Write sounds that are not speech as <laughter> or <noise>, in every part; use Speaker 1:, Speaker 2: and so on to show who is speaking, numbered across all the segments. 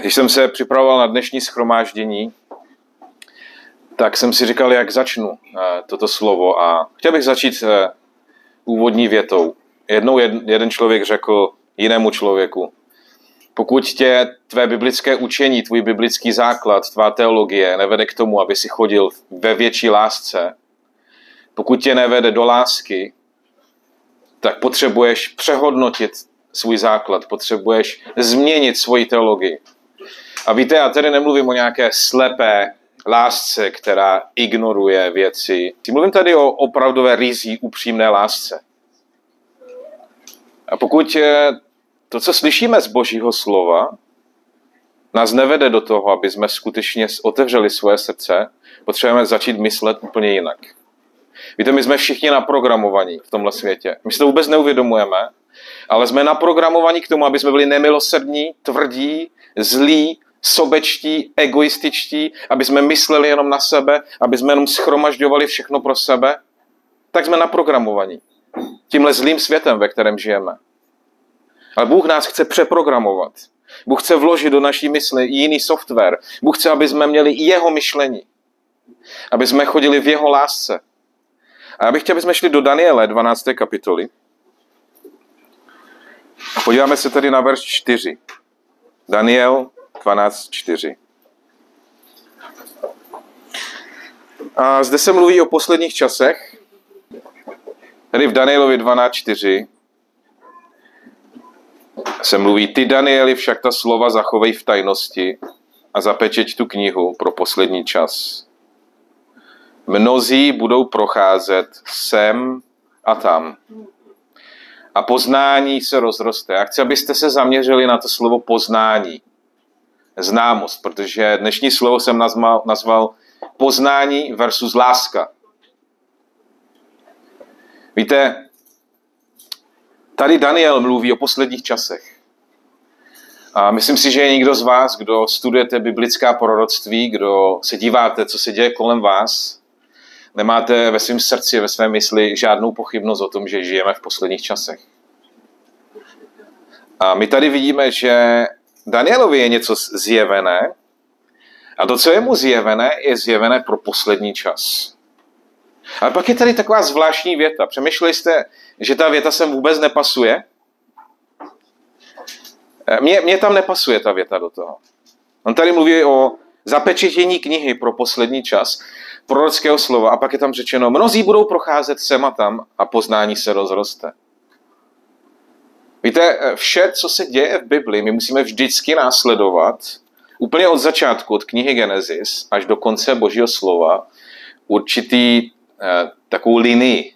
Speaker 1: když jsem se připravoval na dnešní schromáždění, tak jsem si říkal, jak začnu eh, toto slovo a chtěl bych začít eh, úvodní větou. Jednou jeden člověk řekl jinému člověku, pokud tě tvé biblické učení, tvůj biblický základ, tvá teologie nevede k tomu, aby si chodil ve větší lásce, pokud tě nevede do lásky, tak potřebuješ přehodnotit svůj základ, potřebuješ změnit svoji teologii. A víte, já tady nemluvím o nějaké slepé lásce, která ignoruje věci. Mluvím tady o opravdové rizí upřímné lásce. A pokud to, co slyšíme z Božího slova, nás nevede do toho, aby jsme skutečně otevřeli svoje srdce, potřebujeme začít myslet úplně jinak. Víte, my jsme všichni naprogramovaní v tomhle světě. My si to vůbec neuvědomujeme, ale jsme naprogramovaní k tomu, aby jsme byli nemilosrdní, tvrdí, zlí, sobečtí, egoističtí, aby jsme mysleli jenom na sebe, aby jsme jenom schromažďovali všechno pro sebe. Tak jsme naprogramovaní. Tímhle zlým světem, ve kterém žijeme. Ale Bůh nás chce přeprogramovat. Bůh chce vložit do naší mysli jiný software. Bůh chce, aby jsme měli jeho myšlení. Aby jsme chodili v jeho lásce. A já bych chtěl, aby jsme šli do Daniele 12. kapitoly. Podíváme se tady na verš 4. Daniel 12.4. A zde se mluví o posledních časech. Tady v Danielovi 12.4 se mluví, ty Danieli však ta slova zachovej v tajnosti a zapečeť tu knihu pro poslední čas. Mnozí budou procházet sem a tam. A poznání se rozroste. Já chci, abyste se zaměřili na to slovo poznání. Známost, protože dnešní slovo jsem nazval, nazval poznání versus láska. Víte, tady Daniel mluví o posledních časech. A myslím si, že je někdo z vás, kdo studujete biblická proroctví, kdo se díváte, co se děje kolem vás, nemáte ve svém srdci, ve své mysli žádnou pochybnost o tom, že žijeme v posledních časech. A my tady vidíme, že Danielovi je něco zjevené a to, co je mu zjevené, je zjevené pro poslední čas. Ale pak je tady taková zvláštní věta. Přemýšleli jste, že ta věta sem vůbec nepasuje? Mně, mně tam nepasuje ta věta do toho. On tady mluví o zapečetění knihy pro poslední čas prorockého slova a pak je tam řečeno, mnozí budou procházet sem a tam a poznání se rozroste. Víte, vše, co se děje v Bibli, my musíme vždycky následovat úplně od začátku, od knihy Genesis až do konce Božího slova, určitý eh, takovou linii.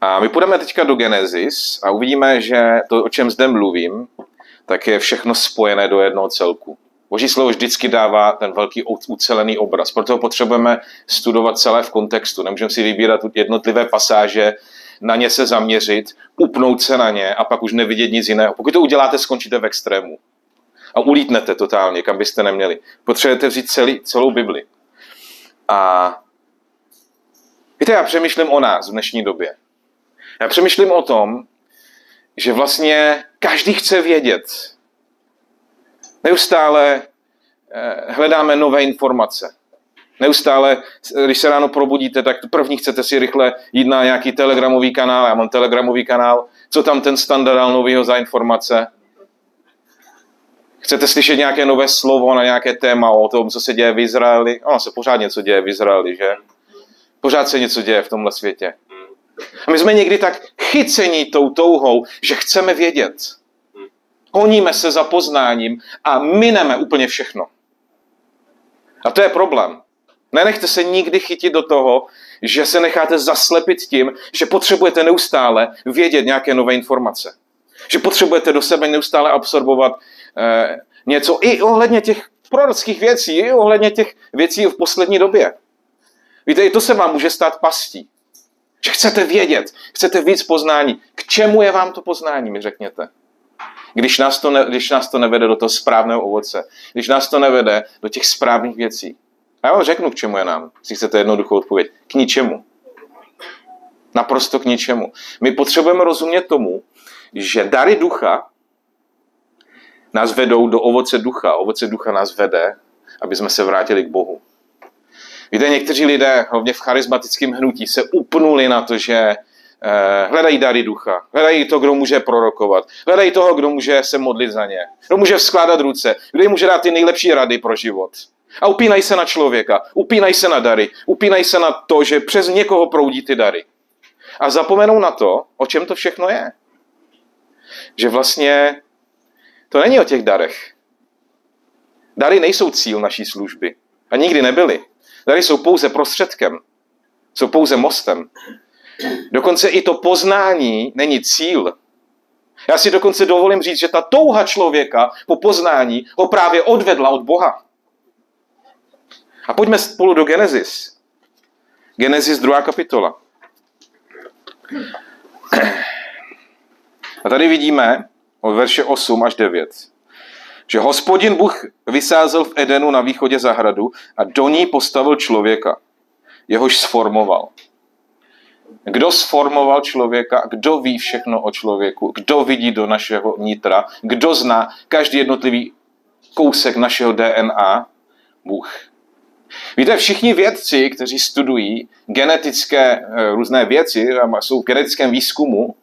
Speaker 1: A my půjdeme teďka do Genesis a uvidíme, že to, o čem zde mluvím, tak je všechno spojené do jednoho celku. Boží slovo vždycky dává ten velký ucelený obraz. Proto potřebujeme studovat celé v kontextu. Nemůžeme si vybírat jednotlivé pasáže, na ně se zaměřit, upnout se na ně a pak už nevidět nic jiného. Pokud to uděláte, skončíte v extrému. A ulítnete totálně, kam byste neměli. Potřebujete vzít celý, celou Bibli. A víte, já přemýšlím o nás v dnešní době. Já přemýšlím o tom, že vlastně každý chce vědět, Neustále eh, hledáme nové informace. Neustále, když se ráno probudíte, tak první chcete si rychle jít na nějaký telegramový kanál. Já mám telegramový kanál. Co tam ten standard dal novýho za informace? Chcete slyšet nějaké nové slovo na nějaké téma o tom, co se děje v Izraeli? Ono se pořád něco děje v Izraeli, že? Pořád se něco děje v tomhle světě. A my jsme někdy tak chycení tou touhou, že chceme vědět. Honíme se za poznáním a mineme úplně všechno. A to je problém. Nenechte se nikdy chytit do toho, že se necháte zaslepit tím, že potřebujete neustále vědět nějaké nové informace. Že potřebujete do sebe neustále absorbovat eh, něco i ohledně těch prorockých věcí, i ohledně těch věcí v poslední době. Víte, i to se vám může stát pastí. Že chcete vědět, chcete víc poznání. K čemu je vám to poznání, mi řekněte když nás, to ne, když nás to nevede do toho správného ovoce, když nás to nevede do těch správných věcí. A já vám řeknu, k čemu je nám, si chcete jednoduchou odpověď. K ničemu. Naprosto k ničemu. My potřebujeme rozumět tomu, že dary ducha nás vedou do ovoce ducha. Ovoce ducha nás vede, aby jsme se vrátili k Bohu. Víte, někteří lidé, hlavně v charismatickém hnutí, se upnuli na to, že hledají dary ducha, hledají to, kdo může prorokovat, hledají toho, kdo může se modlit za ně, kdo může skládat ruce, kdo jim může dát ty nejlepší rady pro život. A upínají se na člověka, upínají se na dary, upínají se na to, že přes někoho proudí ty dary. A zapomenou na to, o čem to všechno je. Že vlastně to není o těch darech. Dary nejsou cíl naší služby. A nikdy nebyly. Dary jsou pouze prostředkem. Jsou pouze mostem. Dokonce i to poznání není cíl. Já si dokonce dovolím říct, že ta touha člověka po poznání ho právě odvedla od Boha. A pojďme spolu do Genesis. Genesis 2. kapitola. A tady vidíme od verše 8 až 9, že hospodin Bůh vysázel v Edenu na východě zahradu a do ní postavil člověka, jehož sformoval. Kdo sformoval člověka? Kdo ví všechno o člověku? Kdo vidí do našeho nitra? Kdo zná každý jednotlivý kousek našeho DNA? Bůh. Víte, všichni vědci, kteří studují genetické eh, různé věci, jsou v genetickém výzkumu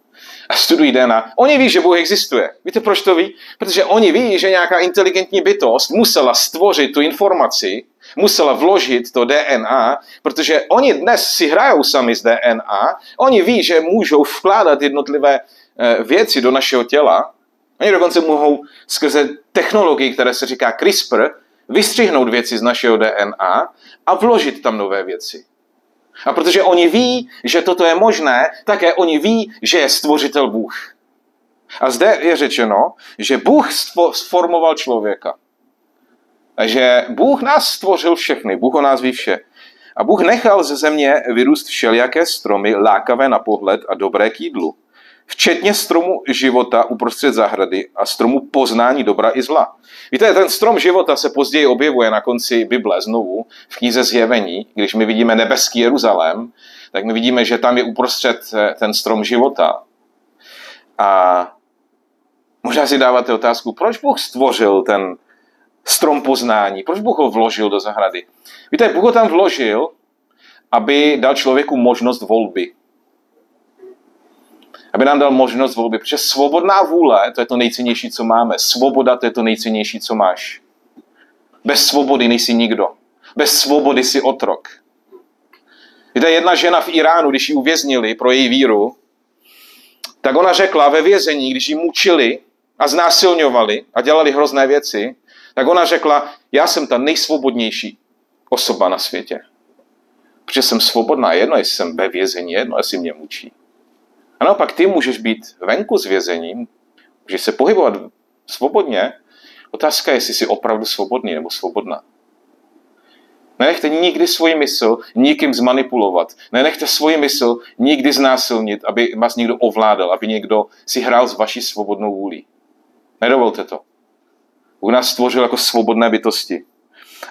Speaker 1: a studují DNA, oni ví, že Bůh existuje. Víte, proč to ví? Protože oni ví, že nějaká inteligentní bytost musela stvořit tu informaci, musela vložit to DNA, protože oni dnes si hrajou sami z DNA, oni ví, že můžou vkládat jednotlivé eh, věci do našeho těla, oni dokonce mohou skrze technologii, které se říká CRISPR, vystřihnout věci z našeho DNA a vložit tam nové věci. A protože oni ví, že toto je možné, také oni ví, že je stvořitel Bůh. A zde je řečeno, že Bůh sformoval člověka. Takže Bůh nás stvořil všechny, Bůh o nás ví vše. A Bůh nechal ze země vyrůst všelijaké stromy, lákavé na pohled a dobré k jídlu včetně stromu života uprostřed zahrady a stromu poznání dobra i zla. Víte, ten strom života se později objevuje na konci Bible znovu v knize Zjevení, když my vidíme nebeský Jeruzalém, tak my vidíme, že tam je uprostřed eh, ten strom života. A možná si dáváte otázku, proč Bůh stvořil ten strom poznání, proč Bůh ho vložil do zahrady. Víte, Bůh ho tam vložil, aby dal člověku možnost volby aby nám dal možnost volby, protože svobodná vůle, to je to nejcennější, co máme. Svoboda, to je to nejcennější, co máš. Bez svobody nejsi nikdo. Bez svobody si otrok. Víte, jedna žena v Iránu, když ji uvěznili pro její víru, tak ona řekla ve vězení, když ji mučili a znásilňovali a dělali hrozné věci, tak ona řekla, já jsem ta nejsvobodnější osoba na světě. Protože jsem svobodná, jedno, jestli jsem ve vězení, jedno, jestli mě mučí. A naopak ty můžeš být venku s vězením, můžeš se pohybovat svobodně. Otázka je, jestli jsi opravdu svobodný nebo svobodná. Nenechte nikdy svoji mysl nikým zmanipulovat. Nenechte svoji mysl nikdy znásilnit, aby vás někdo ovládal, aby někdo si hrál s vaší svobodnou vůlí. Nedovolte to. Bůh nás stvořil jako svobodné bytosti.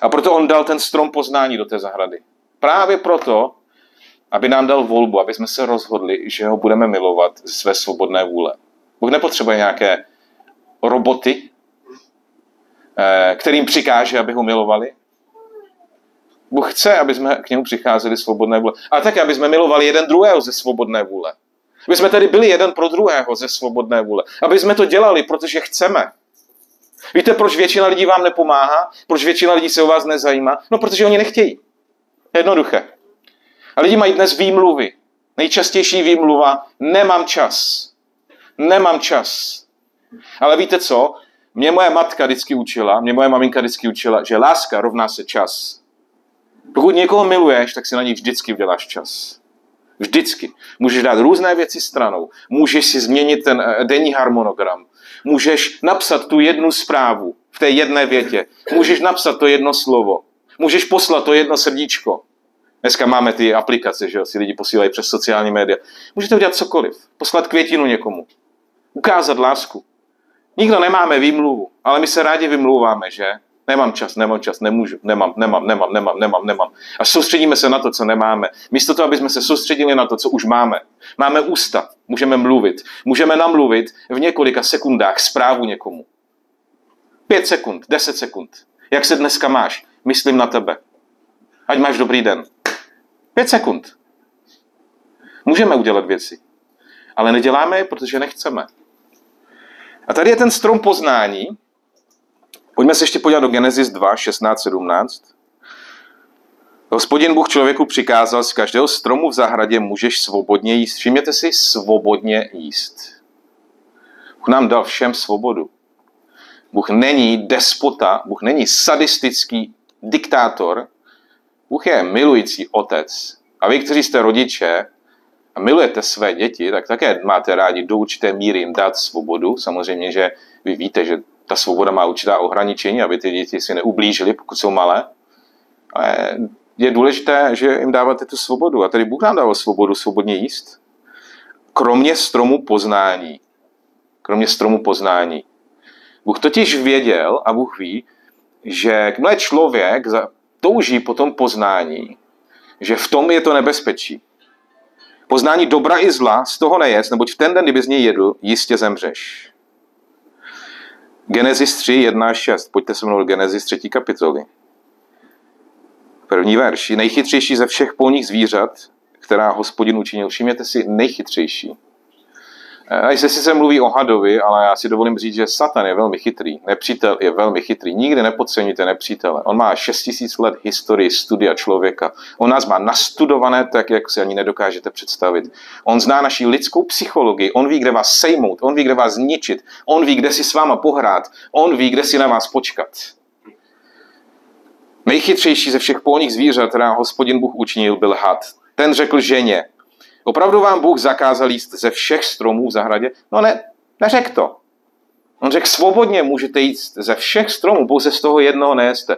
Speaker 1: A proto on dal ten strom poznání do té zahrady. Právě proto, aby nám dal volbu, aby jsme se rozhodli, že ho budeme milovat ze své svobodné vůle. Bůh nepotřebuje nějaké roboty, eh, kterým přikáže, aby ho milovali. Bůh chce, aby jsme k němu přicházeli svobodné vůle. A také, aby jsme milovali jeden druhého ze svobodné vůle. Aby jsme tedy byli jeden pro druhého ze svobodné vůle. Aby jsme to dělali, protože chceme. Víte, proč většina lidí vám nepomáhá? Proč většina lidí se o vás nezajímá? No, protože oni nechtějí. Jednoduché. A lidi mají dnes výmluvy. Nejčastější výmluva, nemám čas. Nemám čas. Ale víte co? Mě moje matka vždycky učila, mě moje maminka vždycky učila, že láska rovná se čas. Pokud někoho miluješ, tak si na něj vždycky uděláš čas. Vždycky. Můžeš dát různé věci stranou. Můžeš si změnit ten eh, denní harmonogram. Můžeš napsat tu jednu zprávu v té jedné větě. Můžeš napsat to jedno slovo. Můžeš poslat to jedno srdíčko. Dneska máme ty aplikace, že si lidi posílají přes sociální média. Můžete udělat cokoliv. Poslat květinu někomu. Ukázat lásku. Nikdo nemáme výmluvu, ale my se rádi vymlouváme, že? Nemám čas, nemám čas, nemůžu, nemám, nemám, nemám, nemám, nemám, nemám. A soustředíme se na to, co nemáme. Místo toho, aby jsme se soustředili na to, co už máme. Máme ústa, můžeme mluvit. Můžeme namluvit v několika sekundách zprávu někomu. Pět sekund, deset sekund. Jak se dneska máš? Myslím na tebe. Ať máš dobrý den. Pět sekund. Můžeme udělat věci. Ale neděláme je, protože nechceme. A tady je ten strom poznání. Pojďme se ještě podívat do Genesis 2, 16, 17. Hospodin Bůh člověku přikázal, z každého stromu v zahradě můžeš svobodně jíst. Všimněte si, svobodně jíst. Bůh nám dal všem svobodu. Bůh není despota, Bůh není sadistický diktátor, Bůh je milující otec. A vy, kteří jste rodiče a milujete své děti, tak také máte rádi do určité míry jim dát svobodu. Samozřejmě, že vy víte, že ta svoboda má určitá ohraničení, aby ty děti si neublížily, pokud jsou malé. Ale je důležité, že jim dáváte tu svobodu. A tady Bůh nám dával svobodu svobodně jíst. Kromě stromu poznání. Kromě stromu poznání. Bůh totiž věděl a Bůh ví, že jakmile člověk touží po tom poznání, že v tom je to nebezpečí. Poznání dobra i zla, z toho nejest, neboť v ten den, kdyby z něj jedl, jistě zemřeš. Genesis 3, 1 až 6. Pojďte se mnou do Genesis 3. kapitoly. První verš. Nejchytřejší ze všech polních zvířat, která hospodin učinil. Všimněte si, nejchytřejší. A se sice mluví o hadovi, ale já si dovolím říct, že Satan je velmi chytrý. Nepřítel je velmi chytrý. Nikdy nepodceňujte nepřítele. On má 6000 let historii studia člověka. On nás má nastudované tak, jak si ani nedokážete představit. On zná naši lidskou psychologii. On ví, kde vás sejmout. On ví, kde vás zničit. On ví, kde si s váma pohrát. On ví, kde si na vás počkat. Nejchytřejší ze všech polních zvířat, která hospodin Bůh učinil, byl had. Ten řekl ženě, Opravdu vám Bůh zakázal jíst ze všech stromů v zahradě? No ne, neřek to. On řekl, svobodně můžete jíst ze všech stromů, pouze z toho jednoho nejeste.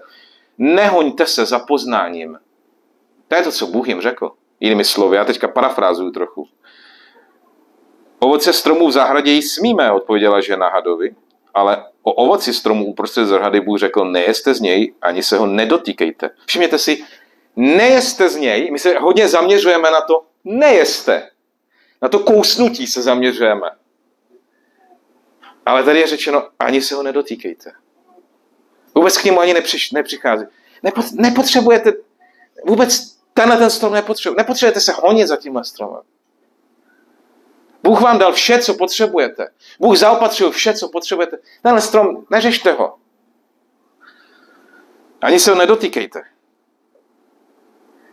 Speaker 1: Nehoňte se za poznáním. To je to, co Bůh jim řekl. Jinými slovy, já teďka parafrázuju trochu. Ovoce stromů v zahradě jí smíme, odpověděla žena hadovi, ale o ovoci stromů uprostřed zahrady Bůh řekl, nejeste z něj, ani se ho nedotýkejte. Všimněte si, nejeste z něj, my se hodně zaměřujeme na to, nejeste. Na to kousnutí se zaměřujeme. Ale tady je řečeno, ani se ho nedotýkejte. Vůbec k němu ani nepřiš, nepřichází. Nepo, nepotřebujete, vůbec tenhle ten strom nepotřebujete. Nepotřebujete se honit za tímhle stromem. Bůh vám dal vše, co potřebujete. Bůh zaopatřil vše, co potřebujete. Tenhle strom, neřešte ho. Ani se ho nedotýkejte.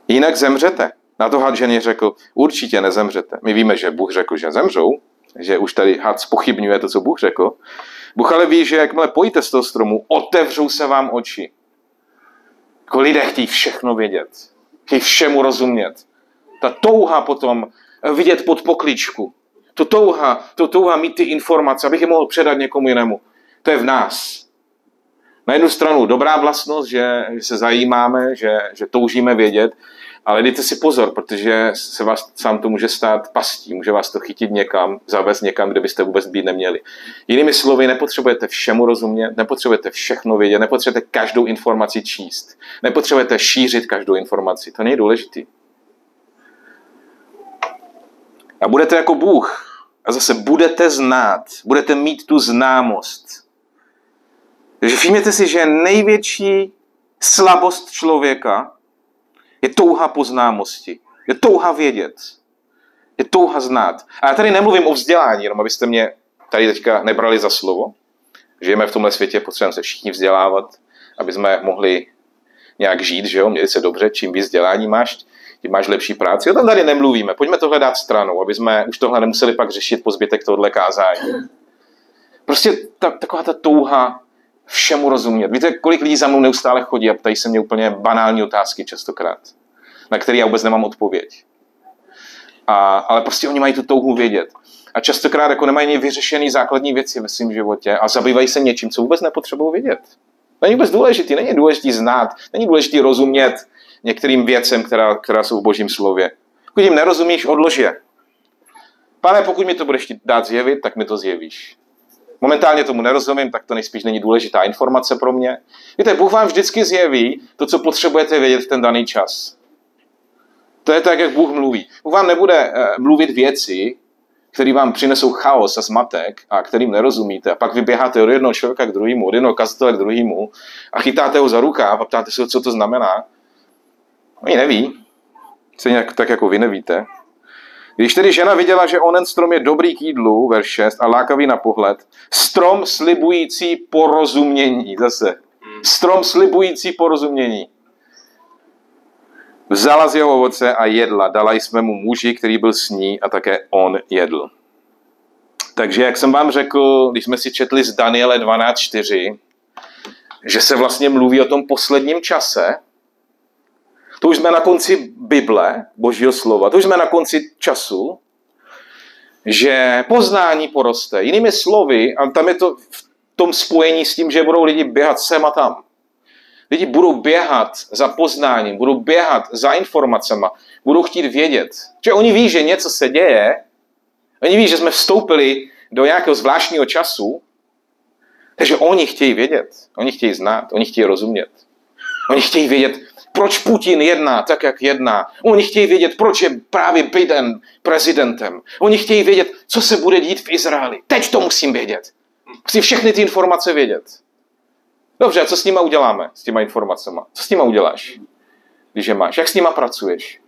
Speaker 1: Jinak zemřete. Na to had ženě řekl, určitě nezemřete. My víme, že Bůh řekl, že zemřou, že už tady had spochybňuje to, co Bůh řekl. Bůh ale ví, že jakmile pojíte z toho stromu, otevřou se vám oči. Jako lidé chtějí všechno vědět. Chtějí všemu rozumět. Ta touha potom vidět pod pokličku. To touha, to touha mít ty informace, abych je mohl předat někomu jinému. To je v nás. Na jednu stranu dobrá vlastnost, že se zajímáme, že, že toužíme vědět, ale dejte si pozor, protože se vás sám to může stát pastí, může vás to chytit někam, zavést někam, kde byste vůbec být neměli. Jinými slovy, nepotřebujete všemu rozumět, nepotřebujete všechno vědět, nepotřebujete každou informaci číst, nepotřebujete šířit každou informaci, to není důležitý. A budete jako Bůh. A zase budete znát, budete mít tu známost. Takže všimněte si, že největší slabost člověka je touha po známosti. Je touha vědět. Je touha znát. A já tady nemluvím o vzdělání, jenom abyste mě tady teďka nebrali za slovo. Žijeme v tomhle světě, potřebujeme se všichni vzdělávat, aby jsme mohli nějak žít, že jo, měli se dobře, čím víc vzdělání máš, tím máš lepší práci. O tom tady nemluvíme. Pojďme to hledat stranou, aby jsme už tohle nemuseli pak řešit po zbytek tohohle kázání. Prostě ta, taková ta touha všemu rozumět. Víte, kolik lidí za mnou neustále chodí a ptají se mě úplně banální otázky častokrát, na které já vůbec nemám odpověď. A, ale prostě oni mají tu touhu vědět. A častokrát jako nemají vyřešený základní věci ve svém životě a zabývají se něčím, co vůbec nepotřebují vědět. Není vůbec důležitý, není důležitý znát, není důležitý rozumět některým věcem, která, která jsou v božím slově. Pokud jim nerozumíš, odlož je. Pane, pokud mi to budeš dát zjevit, tak mi to zjevíš. Momentálně tomu nerozumím, tak to nejspíš není důležitá informace pro mě. Víte, Bůh vám vždycky zjeví to, co potřebujete vědět v ten daný čas. To je tak, jak Bůh mluví. Bůh vám nebude uh, mluvit věci, který vám přinesou chaos a zmatek a kterým nerozumíte. A pak vyběháte od jednoho člověka k druhému, od jednoho kazatele k druhému a chytáte ho za rukáv a ptáte se, co to znamená. Oni neví, stejně tak jako vy nevíte. Když tedy žena viděla, že onen strom je dobrý k jídlu, verš 6, a lákavý na pohled, strom slibující porozumění, zase, strom slibující porozumění. Vzala z jeho ovoce a jedla. Dala jsme mu muži, který byl s ní a také on jedl. Takže jak jsem vám řekl, když jsme si četli z Daniele 12.4, že se vlastně mluví o tom posledním čase, to už jsme na konci Bible, Božího slova, to už jsme na konci času, že poznání poroste. Jinými slovy, a tam je to v tom spojení s tím, že budou lidi běhat sem a tam. Lidi budou běhat za poznáním, budou běhat za informacemi, budou chtít vědět. Že oni ví, že něco se děje, oni ví, že jsme vstoupili do nějakého zvláštního času, takže oni chtějí vědět, oni chtějí znát, oni chtějí rozumět. Oni chtějí vědět, proč Putin jedná tak, jak jedná. Oni chtějí vědět, proč je právě Biden prezidentem. Oni chtějí vědět, co se bude dít v Izraeli. Teď to musím vědět. Musím všechny ty informace vědět. Dobře, a co s nima uděláme, s těma informacemi? Co s nima uděláš, když je máš? Jak s nima pracuješ?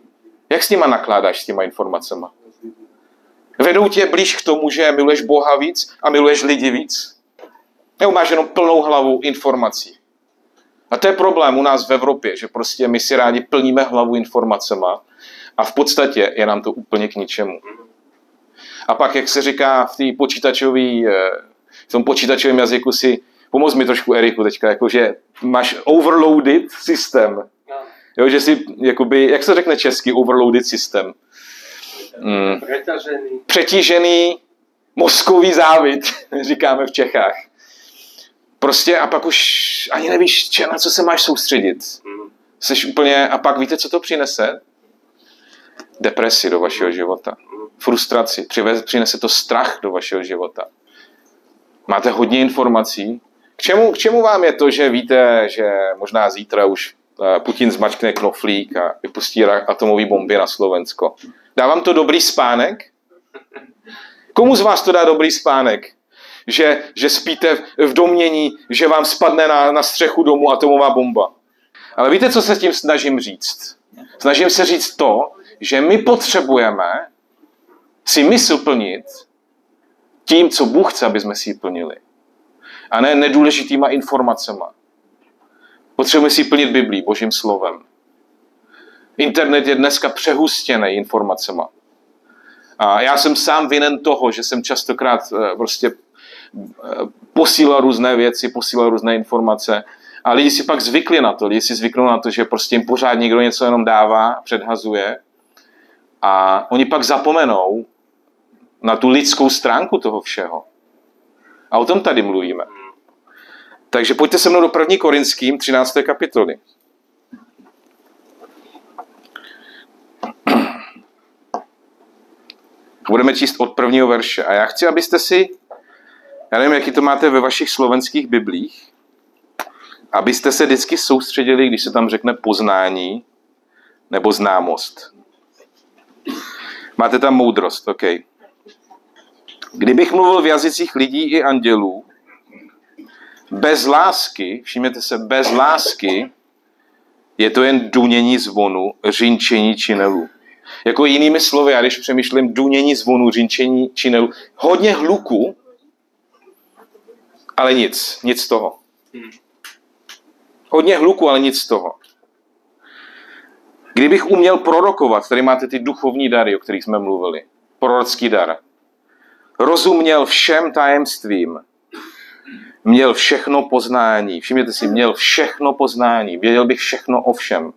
Speaker 1: Jak s nima nakládáš s těma informacemi? Vedou tě blíž k tomu, že miluješ Boha víc a miluješ lidi víc? Nebo máš jenom plnou hlavu informací? A to je problém u nás v Evropě, že prostě my si rádi plníme hlavu informacema a v podstatě je nám to úplně k ničemu. A pak, jak se říká v, té počítačový, eh, v tom počítačovém jazyku si, pomoz mi trošku Eriku teďka, jakože máš overloaded systém. Jo, že si, jakoby, jak se řekne česky, overloaded systém?
Speaker 2: Mm. Přetížený.
Speaker 1: Přetížený mozkový závit, <laughs> říkáme v Čechách. Prostě a pak už ani nevíš, če, na co se máš soustředit. Jsi úplně, a pak víte, co to přinese? Depresi do vašeho života. Frustraci. Přivez, přinese to strach do vašeho života. Máte hodně informací. K čemu, k čemu vám je to, že víte, že možná zítra už eh, Putin zmačkne knoflík a vypustí atomové bomby na Slovensko? Dá vám to dobrý spánek? Komu z vás to dá dobrý spánek? Že, že spíte v domění, že vám spadne na, na střechu domu atomová bomba. Ale víte, co se s tím snažím říct? Snažím se říct to, že my potřebujeme si mysl plnit tím, co Bůh chce, aby jsme si ji plnili. A ne nedůležitýma informacema. Potřebujeme si plnit Biblí, Božím slovem. Internet je dneska přehustěný informacema. A já jsem sám vinen toho, že jsem častokrát eh, prostě posílal různé věci, posílal různé informace. A lidi si pak zvykli na to, lidi si zvyknou na to, že prostě jim pořád někdo něco jenom dává, předhazuje. A oni pak zapomenou na tu lidskou stránku toho všeho. A o tom tady mluvíme. Takže pojďte se mnou do 1. Korinským 13. kapitoly. Budeme číst od prvního verše. A já chci, abyste si já nevím, jaký to máte ve vašich slovenských biblích, abyste se vždycky soustředili, když se tam řekne poznání nebo známost. Máte tam moudrost, OK. Kdybych mluvil v jazycích lidí i andělů, bez lásky, všimněte se, bez lásky je to jen dunění zvonu, řinčení činelů. Jako jinými slovy, já když přemýšlím dunění zvonu, řinčení činelů, hodně hluku, ale nic, nic z toho. Hodně hluku, ale nic z toho. Kdybych uměl prorokovat, tady máte ty duchovní dary, o kterých jsme mluvili, prorocký dar, rozuměl všem tajemstvím, měl všechno poznání, všimněte si, měl všechno poznání, věděl bych všechno o všem.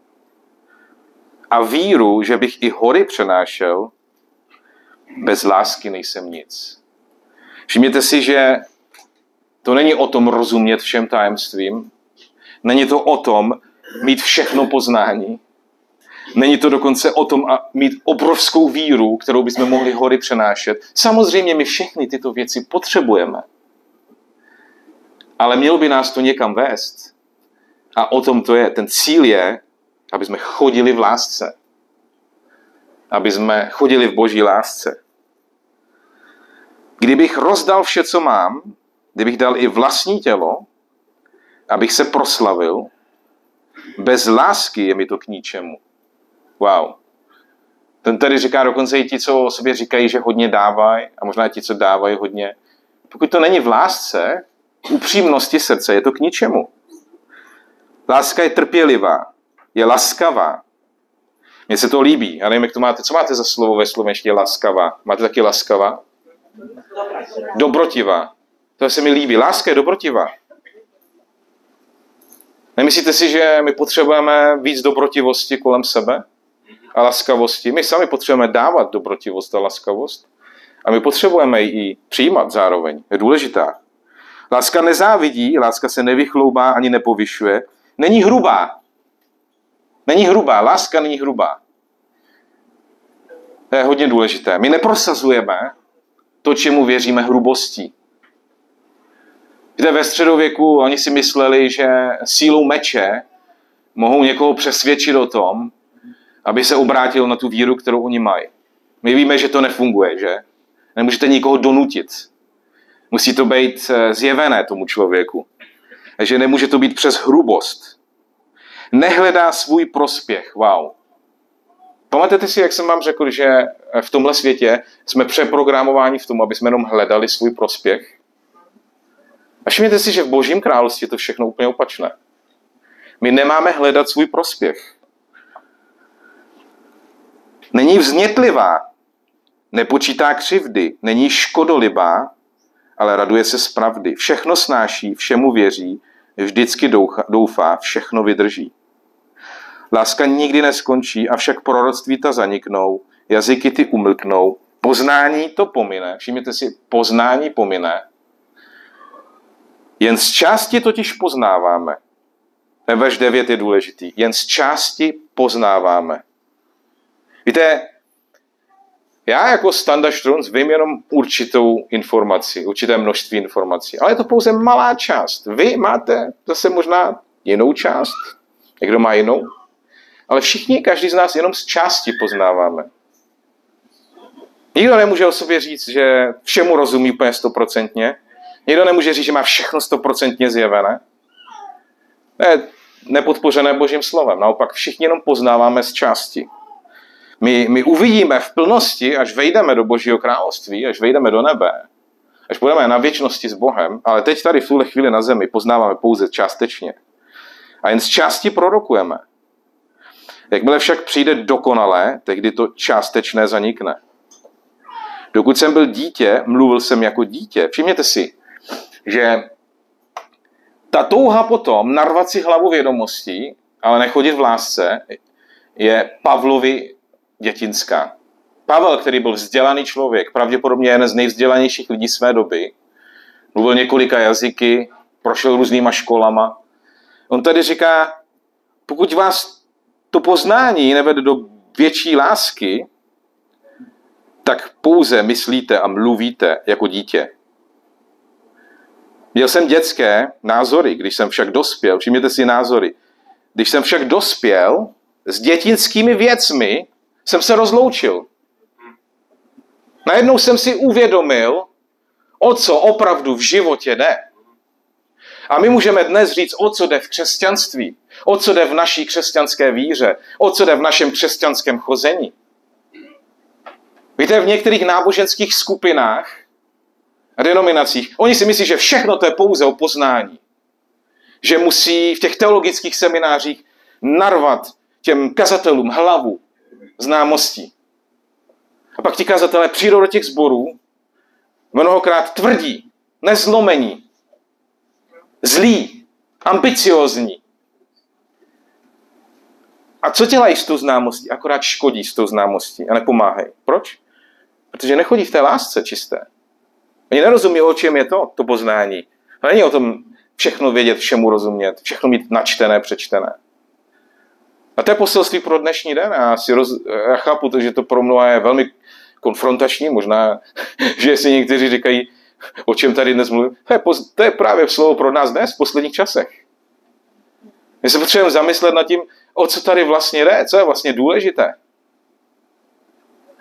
Speaker 1: A víru, že bych i hory přenášel, bez lásky nejsem nic. Všimněte si, že to není o tom rozumět všem tajemstvím. Není to o tom mít všechno poznání. Není to dokonce o tom a mít obrovskou víru, kterou bychom mohli hory přenášet. Samozřejmě my všechny tyto věci potřebujeme. Ale mělo by nás to někam vést. A o tom to je. Ten cíl je, aby jsme chodili v lásce. Aby jsme chodili v boží lásce. Kdybych rozdal vše, co mám, kdybych dal i vlastní tělo, abych se proslavil, bez lásky je mi to k ničemu. Wow. Ten tady říká dokonce i ti, co o sobě říkají, že hodně dávají, a možná ti, co dávají hodně. Pokud to není v lásce, upřímnosti srdce, je to k ničemu. Láska je trpělivá, je laskavá. Mně se to líbí. Já nevím, jak to máte. Co máte za slovo ve slovenštině laskavá? Máte taky laskavá? Dobrotivá. To se mi líbí. Láska je dobrotivá. Nemyslíte si, že my potřebujeme víc dobrotivosti kolem sebe a laskavosti? My sami potřebujeme dávat dobrotivost a laskavost a my potřebujeme ji přijímat zároveň. Je důležitá. Láska nezávidí, láska se nevychloubá ani nepovyšuje. Není hrubá. Není hrubá. Láska není hrubá. To je hodně důležité. My neprosazujeme to, čemu věříme hrubostí. Víte, ve středověku oni si mysleli, že sílou meče mohou někoho přesvědčit o tom, aby se obrátil na tu víru, kterou oni mají. My víme, že to nefunguje, že? Nemůžete nikoho donutit. Musí to být eh, zjevené tomu člověku. Takže nemůže to být přes hrubost. Nehledá svůj prospěch. Wow. Pamatujete si, jak jsem vám řekl, že v tomhle světě jsme přeprogramováni v tom, aby jsme jenom hledali svůj prospěch? A všimněte si, že v Božím království je to všechno úplně opačné. My nemáme hledat svůj prospěch. Není vznětlivá, nepočítá křivdy, není škodolibá, ale raduje se z pravdy. Všechno snáší, všemu věří, vždycky doufá, všechno vydrží. Láska nikdy neskončí, avšak proroctví ta zaniknou, jazyky ty umlknou, poznání to pomine. Všimněte si, poznání pomine, jen z části totiž poznáváme. Ten verš 9 je důležitý. Jen z části poznáváme. Víte, já jako standard Strunz vím jenom určitou informaci, určité množství informací, ale je to pouze malá část. Vy máte zase možná jinou část, někdo má jinou, ale všichni, každý z nás jenom z části poznáváme. Nikdo nemůže o sobě říct, že všemu rozumí úplně stoprocentně, Nikdo nemůže říct, že má všechno stoprocentně zjevené. Je nepodpořené božím slovem. Naopak všichni jenom poznáváme z části. My, my uvidíme v plnosti, až vejdeme do božího království, až vejdeme do nebe, až budeme na věčnosti s Bohem, ale teď tady v tuhle chvíli na zemi poznáváme pouze částečně. A jen z části prorokujeme. Jakmile však přijde dokonalé, tehdy to částečné zanikne. Dokud jsem byl dítě, mluvil jsem jako dítě. Všimněte si, že ta touha potom narvat si hlavu vědomostí, ale nechodit v lásce, je Pavlovi dětinská. Pavel, který byl vzdělaný člověk, pravděpodobně jeden z nejvzdělanějších lidí své doby, mluvil několika jazyky, prošel různýma školama. On tady říká, pokud vás to poznání nevede do větší lásky, tak pouze myslíte a mluvíte jako dítě. Měl jsem dětské názory, když jsem však dospěl, všimněte si názory, když jsem však dospěl s dětinskými věcmi, jsem se rozloučil. Najednou jsem si uvědomil, o co opravdu v životě jde. A my můžeme dnes říct, o co jde v křesťanství, o co jde v naší křesťanské víře, o co jde v našem křesťanském chození. Víte, v některých náboženských skupinách denominacích. Oni si myslí, že všechno to je pouze o poznání. Že musí v těch teologických seminářích narvat těm kazatelům hlavu známostí. A pak ti kazatelé přijdou do těch sborů, mnohokrát tvrdí, nezlomení, zlí, ambiciozní. A co dělají s tou známostí? Akorát škodí s tou známostí a nepomáhají. Proč? Protože nechodí v té lásce čisté. Oni nerozumí, o čem je to, to poznání. To není o tom všechno vědět, všemu rozumět, všechno mít načtené, přečtené. A to je poselství pro dnešní den. Já, si roz, já chápu to, že to pro mnoha je velmi konfrontační, možná, <laughs> že si někteří říkají, o čem tady dnes mluvím. To je, to je právě slovo pro nás dnes, v posledních časech. My se potřebujeme zamyslet nad tím, o co tady vlastně jde, co je vlastně důležité.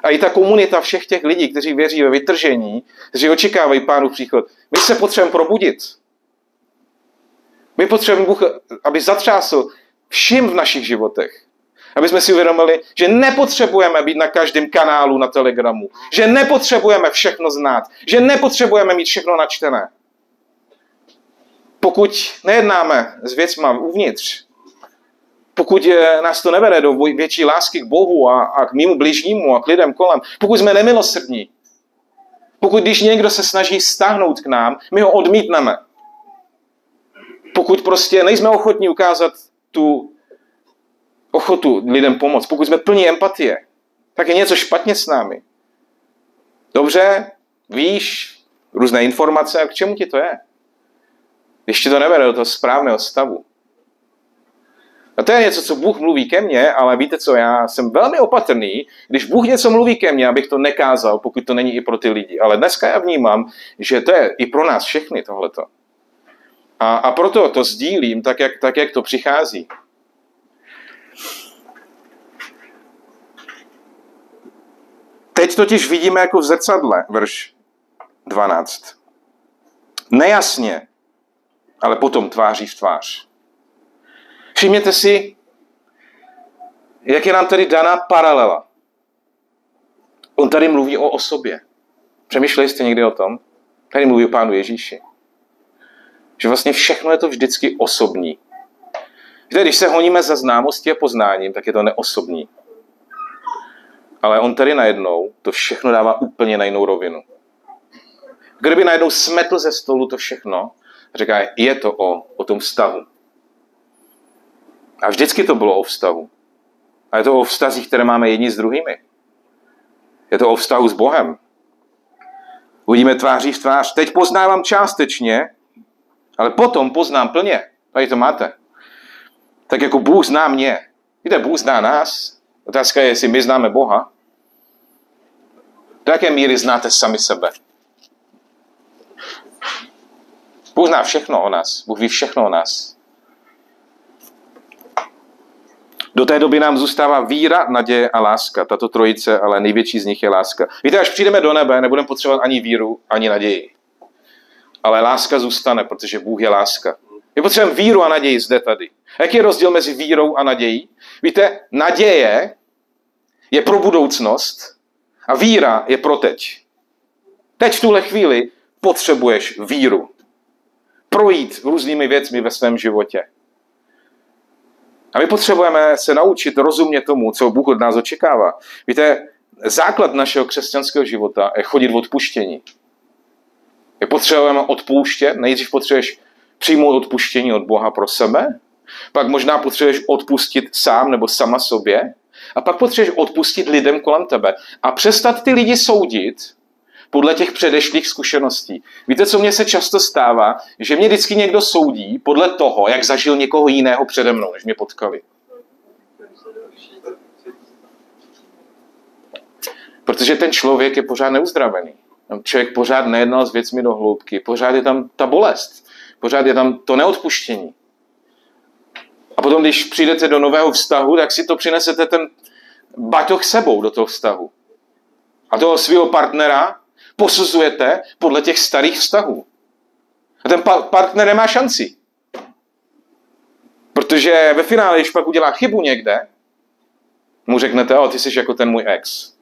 Speaker 1: A i ta komunita všech těch lidí, kteří věří ve vytržení, kteří očekávají pánu příchod, my se potřebujeme probudit. My potřebujeme Bůh, aby zatřásl vším v našich životech. Aby jsme si uvědomili, že nepotřebujeme být na každém kanálu na Telegramu. Že nepotřebujeme všechno znát. Že nepotřebujeme mít všechno načtené. Pokud nejednáme s věcma uvnitř, pokud nás to nevede do větší lásky k Bohu a, a k mýmu bližnímu a k lidem kolem, pokud jsme nemilosrdní, pokud když někdo se snaží stáhnout k nám, my ho odmítneme. Pokud prostě nejsme ochotní ukázat tu ochotu lidem pomoct, pokud jsme plní empatie, tak je něco špatně s námi. Dobře, víš různé informace, a k čemu ti to je? Ještě to nevede do toho správného stavu. A to je něco, co Bůh mluví ke mně, ale víte co, já jsem velmi opatrný, když Bůh něco mluví ke mně, abych to nekázal, pokud to není i pro ty lidi. Ale dneska já vnímám, že to je i pro nás všechny tohleto. A, a proto to sdílím tak jak, tak, jak to přichází. Teď totiž vidíme jako v zrcadle, verš 12. Nejasně, ale potom tváří v tvář. Všimněte si, jak je nám tady daná paralela. On tady mluví o osobě. Přemýšleli jste někdy o tom? Tady mluví o Pánu Ježíši. Že vlastně všechno je to vždycky osobní. Víte, když se honíme za známostí a poznáním, tak je to neosobní. Ale on tady najednou to všechno dává úplně na jinou rovinu. Kdyby najednou smetl ze stolu to všechno, říká, je to o, o tom vztahu. A vždycky to bylo o vztahu. A je to o vztazích, které máme jedni s druhými. Je to o vztahu s Bohem. Uvidíme tváří v tvář. Teď poznávám částečně, ale potom poznám plně. Tady to máte. Tak jako Bůh zná mě. Víte, Bůh zná nás. Otázka je, jestli my známe Boha. Do jaké míry znáte sami sebe? Bůh zná všechno o nás. Bůh ví všechno o nás. Do té doby nám zůstává víra, naděje a láska. Tato trojice, ale největší z nich je láska. Víte, až přijdeme do nebe, nebudeme potřebovat ani víru, ani naději. Ale láska zůstane, protože Bůh je láska. My potřebujeme víru a naději zde tady. Jaký je rozdíl mezi vírou a nadějí? Víte, naděje je pro budoucnost a víra je pro teď. Teď v tuhle chvíli potřebuješ víru. Projít různými věcmi ve svém životě. A my potřebujeme se naučit rozumět tomu, co Bůh od nás očekává. Víte, základ našeho křesťanského života je chodit v odpuštění. Je potřebujeme odpouštět, nejdřív potřebuješ přijmout odpuštění od Boha pro sebe, pak možná potřebuješ odpustit sám nebo sama sobě, a pak potřebuješ odpustit lidem kolem tebe a přestat ty lidi soudit podle těch předešlých zkušeností. Víte, co mně se často stává? Že mě vždycky někdo soudí podle toho, jak zažil někoho jiného přede mnou, než mě potkali. Protože ten člověk je pořád neuzdravený. Člověk pořád nejednal s věcmi do hloubky, pořád je tam ta bolest, pořád je tam to neodpuštění. A potom, když přijdete do nového vztahu, tak si to přinesete ten baťoch sebou do toho vztahu. A toho svého partnera posuzujete podle těch starých vztahů. A ten pa- partner nemá šanci. Protože ve finále, když pak udělá chybu někde, mu řeknete, o, ty jsi jako ten můj ex.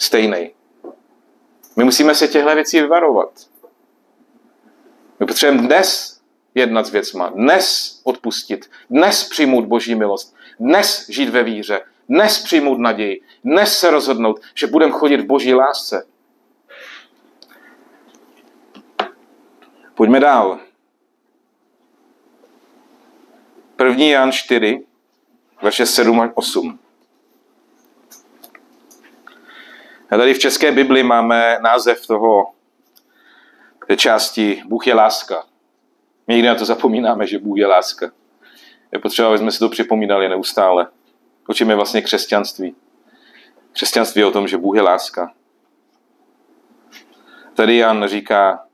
Speaker 1: Stejný. My musíme se těchto věcí vyvarovat. My potřebujeme dnes jednat s věcma, dnes odpustit, dnes přijmout boží milost, dnes žít ve víře, dnes přijmout naději, dnes se rozhodnout, že budeme chodit v boží lásce. Pojďme dál. První Jan 4, verše 7 až 8. A tady v České Bibli máme název toho té části Bůh je láska. My někdy na to zapomínáme, že Bůh je láska. Je potřeba, aby jsme si to připomínali neustále. O čem je vlastně křesťanství? Křesťanství je o tom, že Bůh je láska. Tady Jan říká,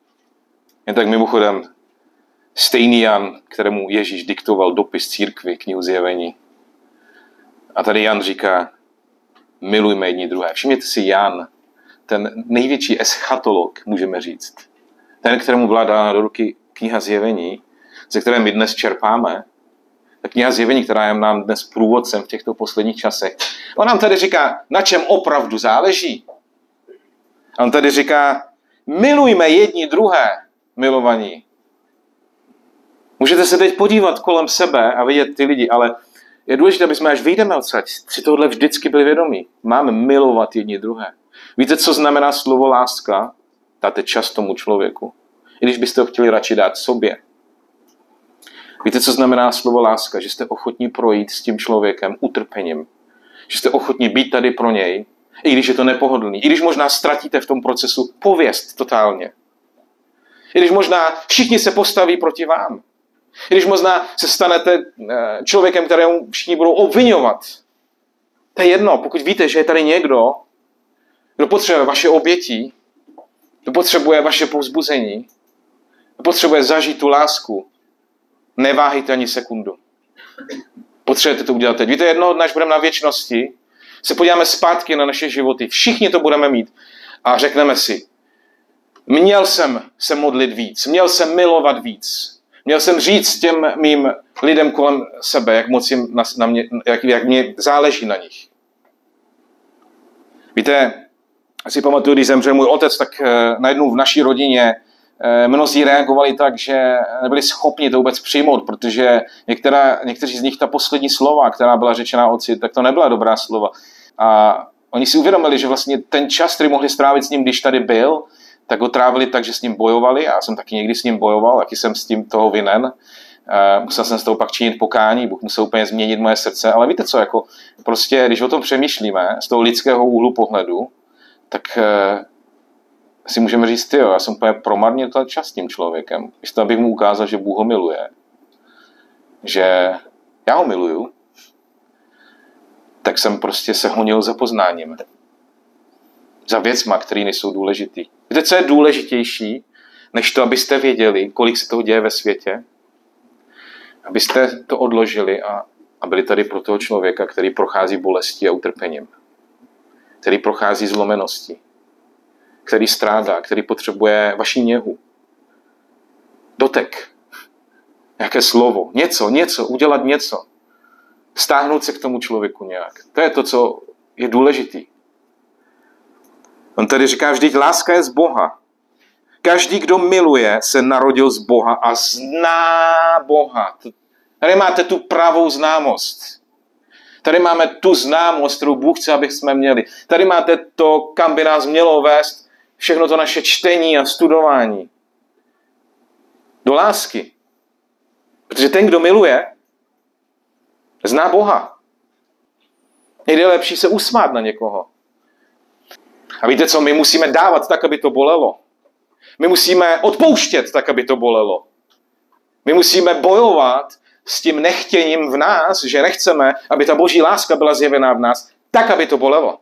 Speaker 1: jen tak mimochodem, stejný Jan, kterému Ježíš diktoval dopis církvy, knihu zjevení. A tady Jan říká, milujme jedni druhé. Všimněte si Jan, ten největší eschatolog, můžeme říct. Ten, kterému byla dána do ruky kniha zjevení, ze které my dnes čerpáme, kniha zjevení, která je nám dnes průvodcem v těchto posledních časech. On nám tady říká, na čem opravdu záleží. On tady říká, milujme jedni druhé, milovaní. Můžete se teď podívat kolem sebe a vidět ty lidi, ale je důležité, aby jsme až vyjdeme odsaď, si tohle vždycky byli vědomí. Máme milovat jedni druhé. Víte, co znamená slovo láska? Dáte čas tomu člověku. I když byste ho chtěli radši dát sobě. Víte, co znamená slovo láska? Že jste ochotní projít s tím člověkem utrpením. Že jste ochotní být tady pro něj, i když je to nepohodlný. I když možná ztratíte v tom procesu pověst totálně. I když možná všichni se postaví proti vám. I když možná se stanete eh, člověkem, kterému všichni budou obvinovat. To je jedno, pokud víte, že je tady někdo, kdo potřebuje vaše obětí, kdo potřebuje vaše povzbuzení, kdo potřebuje zažít tu lásku, neváhejte ani sekundu. Potřebujete to udělat teď. Víte, jednoho dne, až budeme na věčnosti, se podíváme zpátky na naše životy. Všichni to budeme mít. A řekneme si, měl jsem se modlit víc, měl jsem milovat víc, měl jsem říct těm mým lidem kolem sebe, jak moc jim na, na mě, jak, jak mě záleží na nich. Víte, si pamatuju, když zemřel můj otec, tak eh, najednou v naší rodině mnozí reagovali tak, že nebyli schopni to vůbec přijmout, protože některá, někteří z nich ta poslední slova, která byla řečena otci, tak to nebyla dobrá slova. A oni si uvědomili, že vlastně ten čas, který mohli strávit s ním, když tady byl, tak ho trávili tak, že s ním bojovali. Já jsem taky někdy s ním bojoval, taky jsem s tím toho vinen. Uh, musel jsem z toho pak činit pokání, Bůh musel úplně změnit moje srdce, ale víte co, jako prostě, když o tom přemýšlíme z toho lidského úhlu pohledu, tak uh, si můžeme říct, jo, já jsem úplně promarnil ten čas s tím člověkem. Místo, abych mu ukázal, že Bůh ho miluje, že já ho miluju, tak jsem prostě se honil za poznáním. Za věcma, které nejsou důležitý. Víte, co je důležitější, než to, abyste věděli, kolik se toho děje ve světě? Abyste to odložili a, a byli tady pro toho člověka, který prochází bolestí a utrpením. Který prochází zlomeností. Který strádá, který potřebuje vaši něhu. Dotek. Nějaké slovo. Něco, něco, udělat něco. Stáhnout se k tomu člověku nějak. To je to, co je důležitý. On tady říká, vždyť láska je z Boha. Každý, kdo miluje, se narodil z Boha a zná Boha. Tady máte tu pravou známost. Tady máme tu známost, kterou Bůh chce, aby jsme měli. Tady máte to, kam by nás mělo vést všechno to naše čtení a studování. Do lásky. Protože ten, kdo miluje, zná Boha. Někdy je lepší se usmát na někoho. A víte co, my musíme dávat tak, aby to bolelo. My musíme odpouštět tak, aby to bolelo. My musíme bojovat s tím nechtěním v nás, že nechceme, aby ta boží láska byla zjevená v nás, tak, aby to bolelo.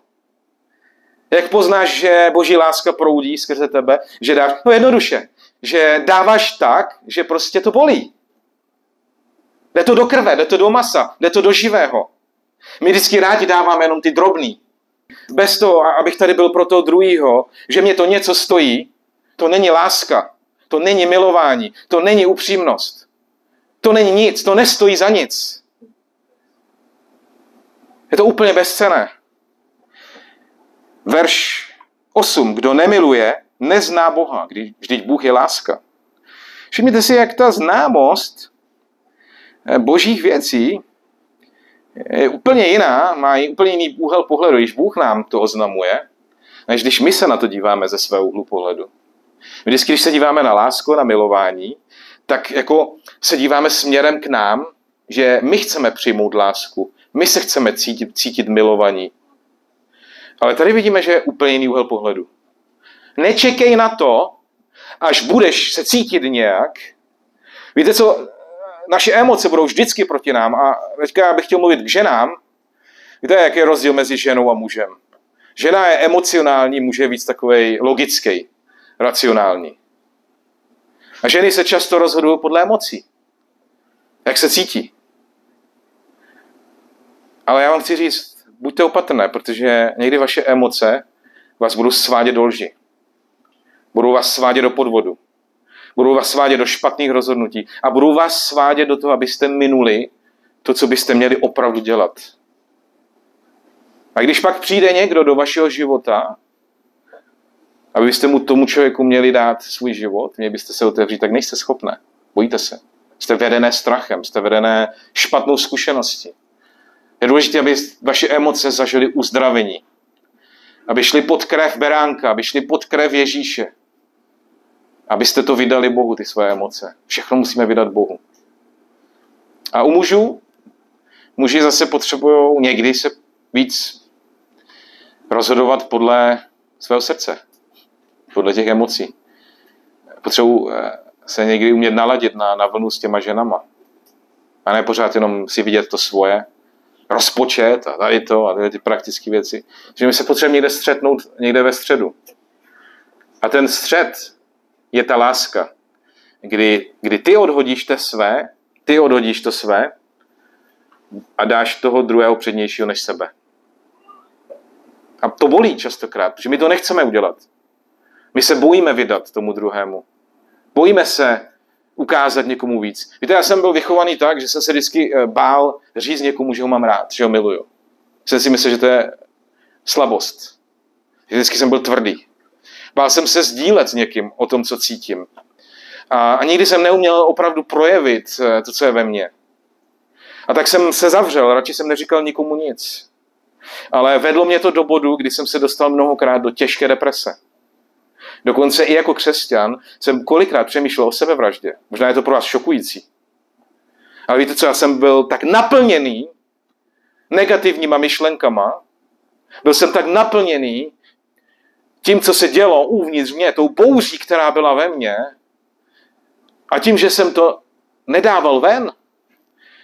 Speaker 1: Jak poznáš, že boží láska proudí skrze tebe, že dáš, no jednoduše, že dáváš tak, že prostě to bolí. Jde to do krve, jde to do masa, jde to do živého. My vždycky rádi dáváme jenom ty drobný. Bez toho, abych tady byl pro toho druhého, že mě to něco stojí, to není láska, to není milování, to není upřímnost. To není nic, to nestojí za nic. Je to úplně bezcené. Verš 8. Kdo nemiluje, nezná Boha, když vždyť Bůh je láska. Všimněte si, jak ta známost eh, božích věcí je úplně jiná, má úplně jiný úhel pohledu, když Bůh nám to oznamuje, než když my se na to díváme ze svého úhlu pohledu. Vždycky, když se díváme na lásku, na milování, tak jako se díváme směrem k nám, že my chceme přijmout lásku, my se chceme cítit, cítit milovaní. Ale tady vidíme, že je úplně jiný úhel pohledu. Nečekej na to, až budeš se cítit nějak. Víte co, naše emoce budou vždycky proti nám. A teďka já bych chtěl mluvit k ženám. Víte, jaký je rozdíl mezi ženou a mužem? Žena je emocionální, muž je víc takový logický, racionální. A ženy se často rozhodují podle emocí. Jak se cítí. Ale já vám chci říct, buďte opatrné, protože někdy vaše emoce vás budou svádět do lži. Budou vás svádět do podvodu. Budou vás svádět do špatných rozhodnutí. A budou vás svádět do toho, abyste minuli to, co byste měli opravdu dělat. A když pak přijde někdo do vašeho života, abyste mu tomu člověku měli dát svůj život, měli byste se otevřít, tak nejste schopné. Bojíte se. Jste vedené strachem, jste vedené špatnou zkušeností. Je důležité, aby vaše emoce zažily uzdravení. Aby šli pod krev beránka, aby šli pod krev Ježíše. Abyste to vydali Bohu, ty své emoce. Všechno musíme vydat Bohu. A u mužů, muži zase potřebují někdy se víc rozhodovat podle svého srdce, podle těch emocí. Potřebují eh, se někdy umět naladit na, na vlnu s těma ženama. A ne pořád jenom si vidět to svoje, rozpočet a tady to a tady ty praktické věci. Že my se potřebujeme někde střetnout někde ve středu. A ten střed je ta láska, kdy, kdy ty odhodíš to své, ty odhodíš to své a dáš toho druhého přednějšího než sebe. A to bolí častokrát, protože my to nechceme udělat. My se bojíme vydat tomu druhému. Bojíme se ukázat někomu víc. Víte, já jsem byl vychovaný tak, že jsem se vždycky eh, bál říct někomu, že ho mám rád, že ho miluju. Jsem si myslel, že to je slabost. Vždycky jsem byl tvrdý. Bál jsem se sdílet s někým o tom, co cítím. A, a nikdy jsem neuměl opravdu projevit eh, to, co je ve mně. A tak jsem se zavřel, radši jsem neříkal nikomu nic. Ale vedlo mě to do bodu, kdy jsem se dostal mnohokrát do těžké deprese. Dokonce i jako křesťan jsem kolikrát přemýšlel o sebevraždě. Možná je to pro vás šokující. Ale víte co, já jsem byl tak naplněný negativníma myšlenkama, byl jsem tak naplněný tím, co se dělo uvnitř mě, tou bouří, která byla ve mně, a tím, že jsem to nedával ven,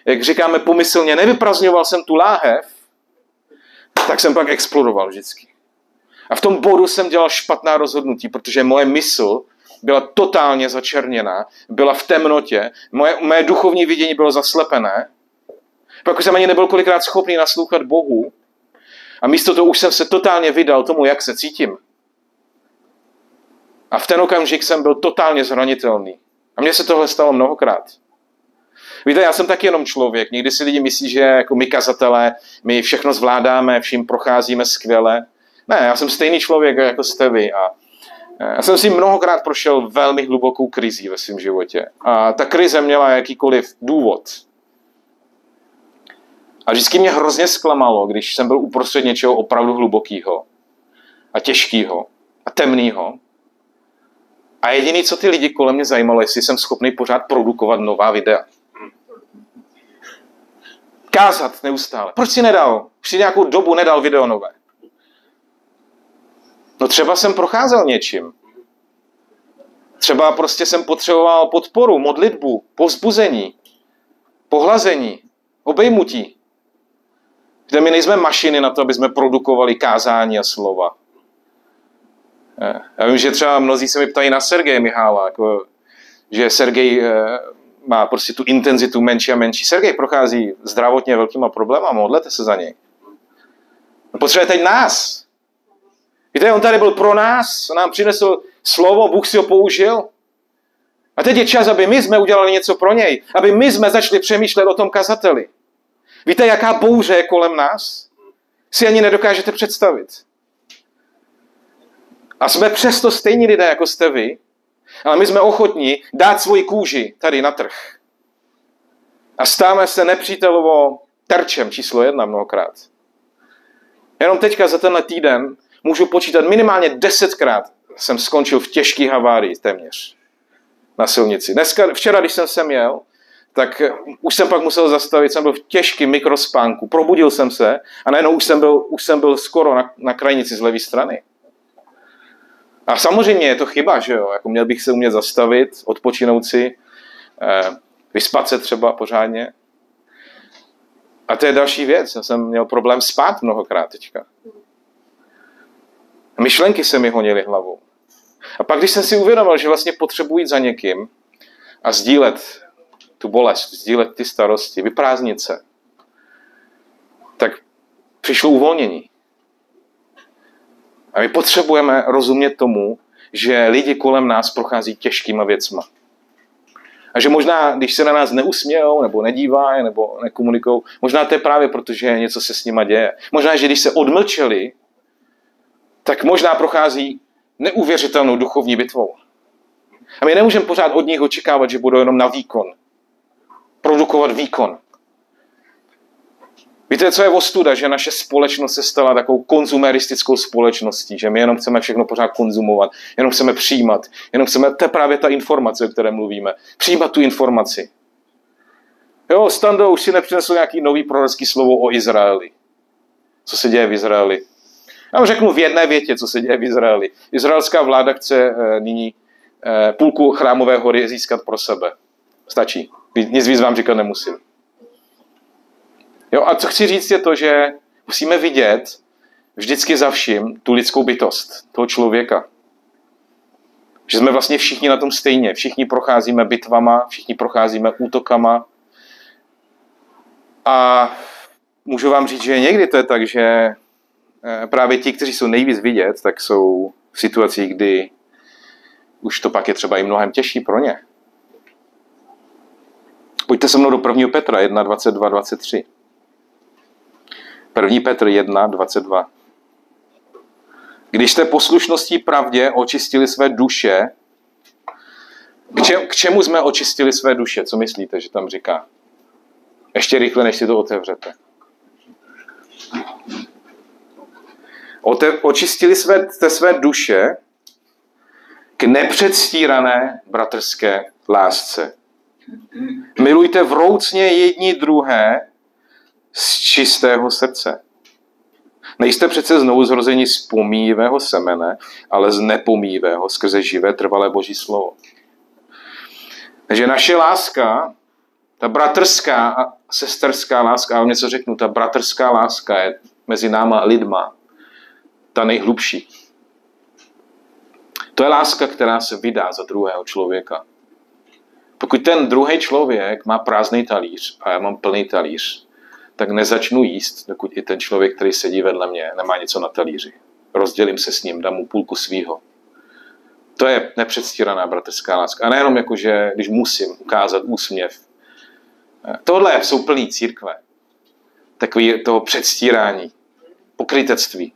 Speaker 1: jak říkáme pomyslně, nevyprazňoval jsem tu láhev, tak jsem pak explodoval vždycky. A v tom bodu jsem dělal špatná rozhodnutí, protože moje mysl byla totálně začerněná, byla v temnotě, moje, moje duchovní vidění bylo zaslepené, pak jsem ani nebyl kolikrát schopný naslouchat Bohu a místo toho už jsem se totálně vydal tomu, jak se cítím. A v ten okamžik jsem byl totálně zranitelný. A mně se tohle stalo mnohokrát. Víte, já jsem taky jenom člověk. Někdy si lidi myslí, že jako my kazatelé, my všechno zvládáme, vším procházíme skvěle. Ne, já jsem stejný člověk, jako jste vy. A já jsem si mnohokrát prošel velmi hlubokou krizí ve svém životě. A ta krize měla jakýkoliv důvod. A vždycky mě hrozně zklamalo, když jsem byl uprostřed něčeho opravdu hlubokého a těžkého a temného. A jediný, co ty lidi kolem mě zajímalo, jestli jsem schopný pořád produkovat nová videa. Kázat neustále. Proč si nedal? Si nějakou dobu nedal video nové. No třeba jsem procházel něčím. Třeba prostě jsem potřeboval podporu, modlitbu, povzbuzení, pohlazení, obejmutí. Kde my nejsme mašiny na to, aby jsme produkovali kázání a slova. Eh, já vím, že třeba mnozí se mi ptají na Sergeje Mihála, jako, že Sergej eh, má prostě tu intenzitu menší a menší. Sergej prochází zdravotně velkýma problémy, modlete se za něj. Potřebuje teď nás. Víte, on tady byl pro nás, nám přinesl slovo, Bůh si ho použil. A teď je čas, aby my jsme udělali něco pro něj. Aby my jsme začali přemýšlet o tom kazateli. Víte, jaká bouře je kolem nás? Si ani nedokážete představit. A jsme přesto stejní lidé, jako jste vy, ale my jsme ochotní dát svoji kůži tady na trh. A stáme se nepřítelovo terčem číslo jedna mnohokrát. Jenom teďka za tenhle týden můžu počítat minimálně desetkrát jsem skončil v těžký havárii téměř na silnici. Dneska, včera, když jsem sem jel, tak už jsem pak musel zastavit, jsem byl v těžkém mikrospánku, probudil jsem se a najednou už jsem byl, už jsem byl skoro na, na krajnici z levé strany. A samozřejmě je to chyba, že jo? Jako měl bych se umět zastavit, odpočinout si, eh, vyspat se třeba pořádně. A to je další věc. Já jsem měl problém spát mnohokrát teďka. Myšlenky se mi honily hlavou. A pak, když jsem si uvědomil, že vlastně potřebuji jít za někým a sdílet tu bolest, sdílet ty starosti, vyprázdnit se, tak přišlo uvolnění. A my potřebujeme rozumět tomu, že lidi kolem nás prochází těžkýma věcma. A že možná, když se na nás neusmějou, nebo nedívají, nebo nekomunikují, možná to je právě proto, že něco se s nima děje. Možná, že když se odmlčeli, tak možná prochází neuvěřitelnou duchovní bitvou. A my nemůžeme pořád od nich očekávat, že budou jenom na výkon. Produkovat výkon. Víte, co je ostuda, že naše společnost se stala takovou konzumeristickou společností, že my jenom chceme všechno pořád konzumovat, jenom chceme přijímat, jenom chceme, to je právě ta informace, o které mluvíme, přijímat tu informaci. Jo, Stando už si nepřinesl nějaký nový prorocký slovo o Izraeli. Co se děje v Izraeli? Já vám řeknu v jedné větě, co se děje v Izraeli. Izraelská vláda chce e, nyní e, půlku chrámové hory získat pro sebe. Stačí. Nic víc vám říkat nemusím. Jo, a co chci říct je to, že musíme vidět vždycky za vším tu lidskou bytost, toho člověka. Že jsme vlastně všichni na tom stejně. Všichni procházíme bitvama, všichni procházíme útokama. A můžu vám říct, že někdy to je tak, že eh, právě ti, kteří jsou nejvíc vidět, tak jsou v situacích, kdy už to pak je třeba i mnohem těžší pro ně. Pojďte se mnou do 1. Petra 1, 22, 23. 1. Petr 1, 22. Když jste poslušností pravdě očistili své duše, k, čem, k čemu jsme očistili své duše? Co myslíte, že tam říká? Ještě rychle, než si to otevřete. Ote, očistili své, své duše k nepředstírané bratrské lásce. Milujte vroucně jedni druhé z čistého srdce. Nejste přece znovu zrozeni z pomíjivého semene, ale z nepomíjivého skrze živé trvalé boží slovo. Takže naše láska, ta bratrská a sesterská láska, a vám něco řeknu, ta bratrská láska je mezi náma lidma ta nejhlubší. To je láska, která se vydá za druhého člověka. Pokud ten druhý člověk má prázdný talíř a já mám plný talíř, tak nezačnu jíst, dokud i ten člověk, který sedí vedle mě, nemá něco na talíři. Rozdělím se s ním, dám mu půlku svýho. To je nepředstíraná bratrská láska. A nejenom jako, že když musím ukázat úsměv. Tohle jsou plný církve. Takový toho předstírání, pokrytectví.